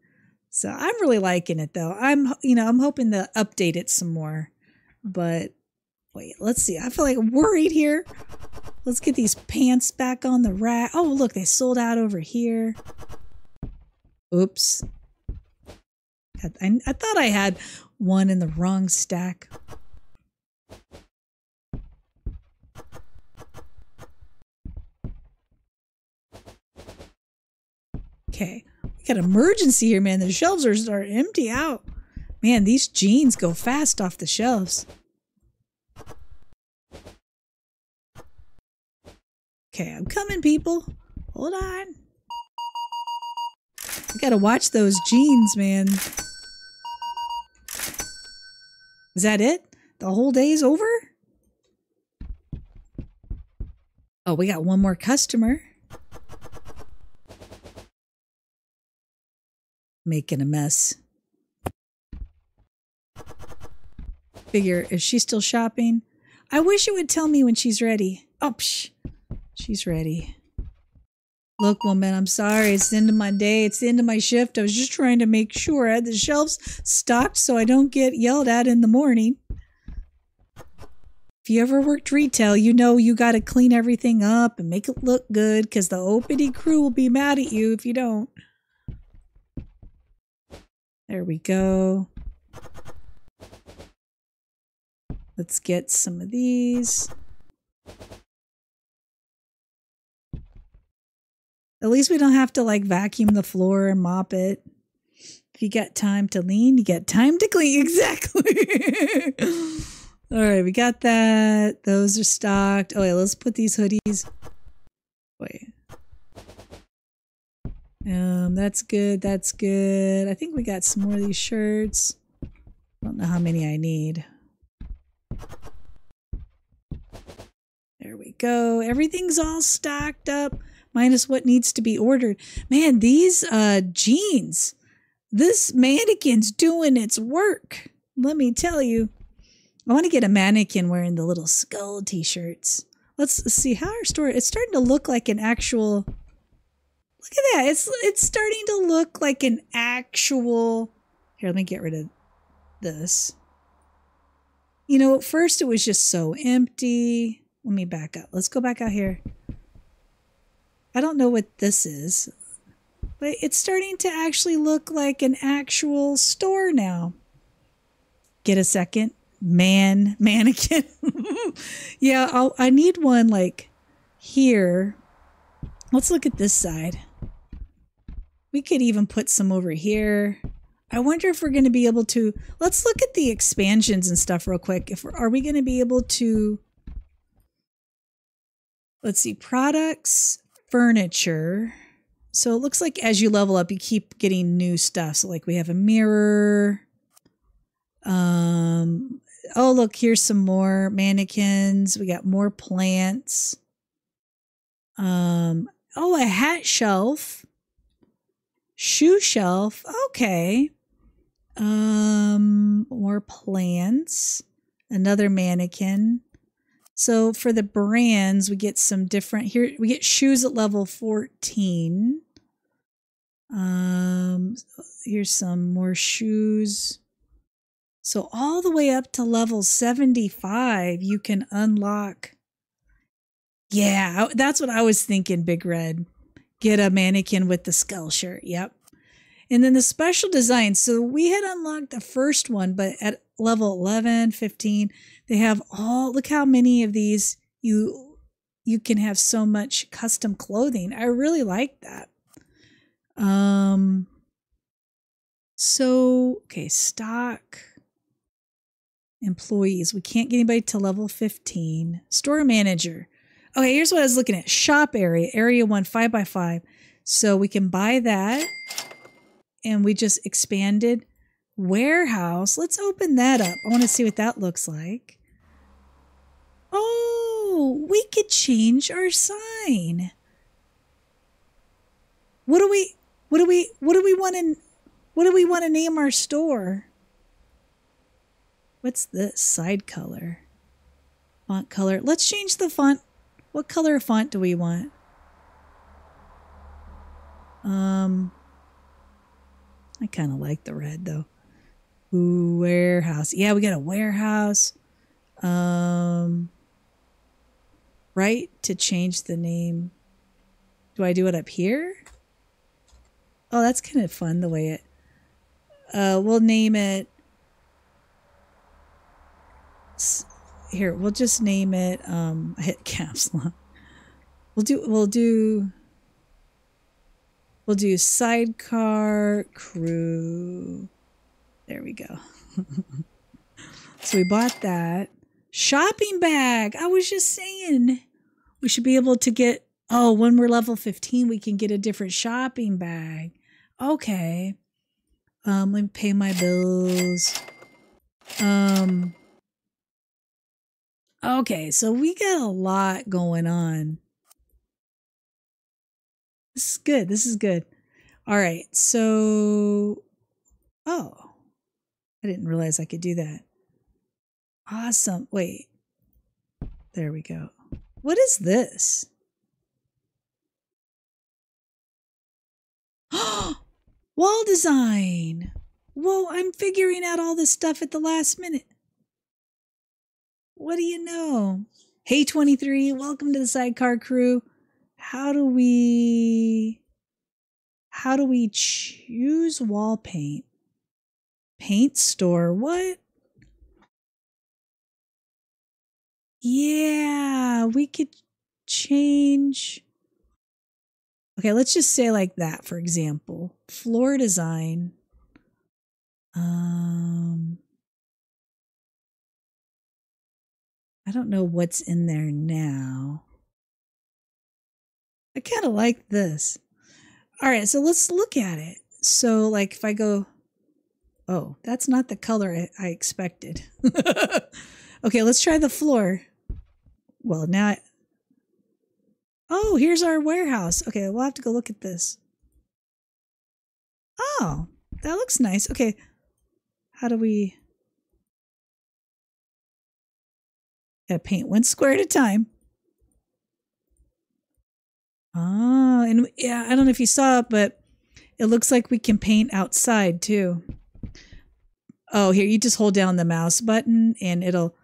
So I'm really liking it though. I'm you know I'm hoping to update it some more, but Wait, let's see. I feel like I'm worried here. Let's get these pants back on the rack. Oh, look, they sold out over here. Oops. I, I thought I had one in the wrong stack. Okay, we got emergency here, man. The shelves are, are empty out. Man, these jeans go fast off the shelves. Okay, I'm coming, people. Hold on. I gotta watch those jeans, man. Is that it? The whole day's over? Oh, we got one more customer. Making a mess. Figure, is she still shopping? I wish it would tell me when she's ready. Oh, psh. She's ready. Look, woman, I'm sorry. It's the end of my day. It's the end of my shift. I was just trying to make sure I had the shelves stocked so I don't get yelled at in the morning. If you ever worked retail, you know you got to clean everything up and make it look good because the OPD crew will be mad at you if you don't. There we go. Let's get some of these. At least we don't have to like vacuum the floor and mop it. If you get time to lean, you get time to clean. Exactly. All right, we got that. Those are stocked. Oh, yeah, let's put these hoodies. Wait. Um, that's good. That's good. I think we got some more of these shirts. Don't know how many I need. There we go. Everything's all stocked up minus what needs to be ordered. Man, these uh, jeans, this mannequin's doing its work. Let me tell you. I want to get a mannequin wearing the little skull t-shirts. Let's see how our store. It's starting to look like an actual. Look at that! It's it's starting to look like an actual. Here, let me get rid of this. You know, at first it was just so empty. Let me back up. Let's go back out here. I don't know what this is, but it's starting to actually look like an actual store now. Get a second? Man, mannequin. yeah, I'll, I need one like here. Let's look at this side. We could even put some over here. I wonder if we're going to be able to. Let's look at the expansions and stuff real quick. If are we going to be able to? Let's see products furniture. So it looks like as you level up, you keep getting new stuff. So like we have a mirror. Um, oh, look, here's some more mannequins. We got more plants. Um, oh, a hat shelf. Shoe shelf. Okay. Um, more plants. Another mannequin. So for the brands, we get some different here. We get shoes at level 14. Um, here's some more shoes. So all the way up to level 75, you can unlock. Yeah, that's what I was thinking, Big Red. Get a mannequin with the skull shirt. Yep. And then the special design. So we had unlocked the first one, but at level 11, 15, they have all look how many of these you you can have so much custom clothing. I really like that. Um so okay, stock employees. We can't get anybody to level 15. Store manager. Okay, here's what I was looking at. Shop area, area one, five by five. So we can buy that and we just expanded warehouse. Let's open that up. I want to see what that looks like. Oh, we could change our sign. What do we what do we what do we want to what do we want to name our store? What's this side color? Font color. Let's change the font. What color font do we want? Um I kind of like the red though. Warehouse. Yeah, we got a warehouse. Um, right to change the name. Do I do it up here? Oh, that's kind of fun the way it. Uh, we'll name it. Here, we'll just name it. Um, I hit caps lock. We'll do. We'll do. We'll do sidecar crew. There we go. so we bought that. Shopping bag. I was just saying we should be able to get, oh, when we're level 15, we can get a different shopping bag. Okay. Um, let me pay my bills. Um, okay, so we got a lot going on. This is good. This is good. All right. So, oh, I didn't realize I could do that. Awesome. Wait. There we go. What is this? Wall design. Whoa, I'm figuring out all this stuff at the last minute. What do you know? Hey, 23, welcome to the sidecar crew how do we how do we choose wall paint? Paint store, what? Yeah, we could change. Okay, let's just say like that, for example. Floor design. Um, I don't know what's in there now. I kind of like this. All right, so let's look at it. So, like, if I go, oh, that's not the color I, expected. okay, let's try the floor. Well, now, I, oh, here's our warehouse. Okay, we'll have to go look at this. Oh, that looks nice. Okay, how do we? Gotta paint one square at a time. Oh, and yeah, I don't know if you saw it, but it looks like we can paint outside too. Oh, here, you just hold down the mouse button and it'll,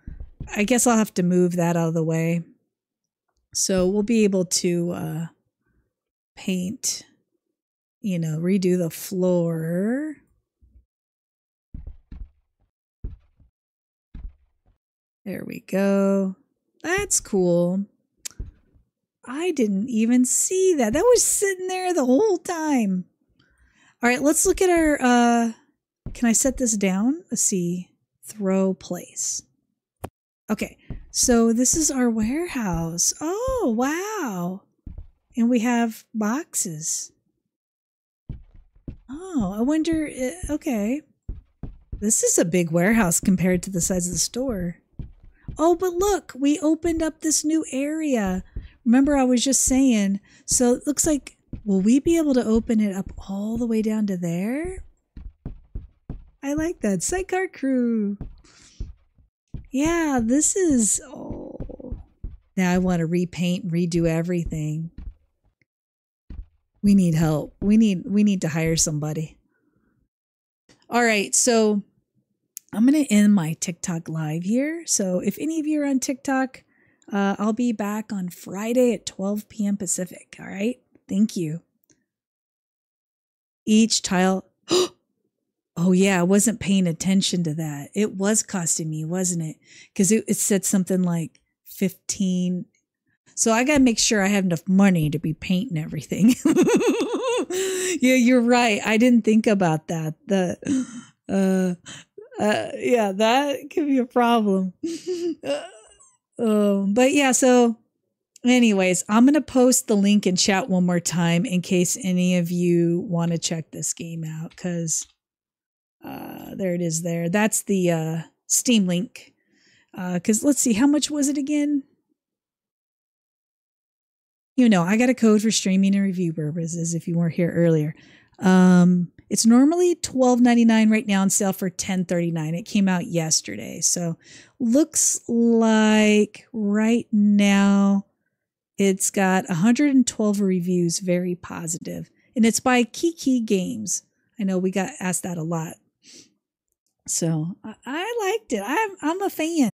I guess I'll have to move that out of the way. So we'll be able to uh, paint, you know, redo the floor. There we go. That's cool. I didn't even see that. That was sitting there the whole time. All right, let's look at our uh can I set this down? Let's see. Throw place. Okay. So this is our warehouse. Oh, wow. And we have boxes. Oh, I wonder uh, okay. This is a big warehouse compared to the size of the store. Oh, but look, we opened up this new area remember I was just saying, so it looks like, will we be able to open it up all the way down to there? I like that. Sidecar crew. Yeah, this is oh now I want to repaint, redo everything. We need help. We need we need to hire somebody. All right, so I'm going to end my TikTok live here. So if any of you are on TikTok, uh, I'll be back on Friday at 12 p.m. Pacific. All right. Thank you. Each tile. oh, yeah. I wasn't paying attention to that. It was costing me, wasn't it? Because it, it said something like 15. So I got to make sure I have enough money to be painting everything. yeah, you're right. I didn't think about that. The, uh, uh, yeah, that could be a problem. uh, but yeah, so anyways, I'm going to post the link in chat one more time in case any of you want to check this game out because uh, there it is there. That's the uh, Steam link. Because uh, let's see, how much was it again? You know, I got a code for streaming and review purposes if you weren't here earlier. Um, it's normally $12.99 right now on sale for $10.39. It came out yesterday. So looks like right now it's got 112 reviews, very positive. And it's by Kiki Games. I know we got asked that a lot. So I, liked it. I'm I'm a fan.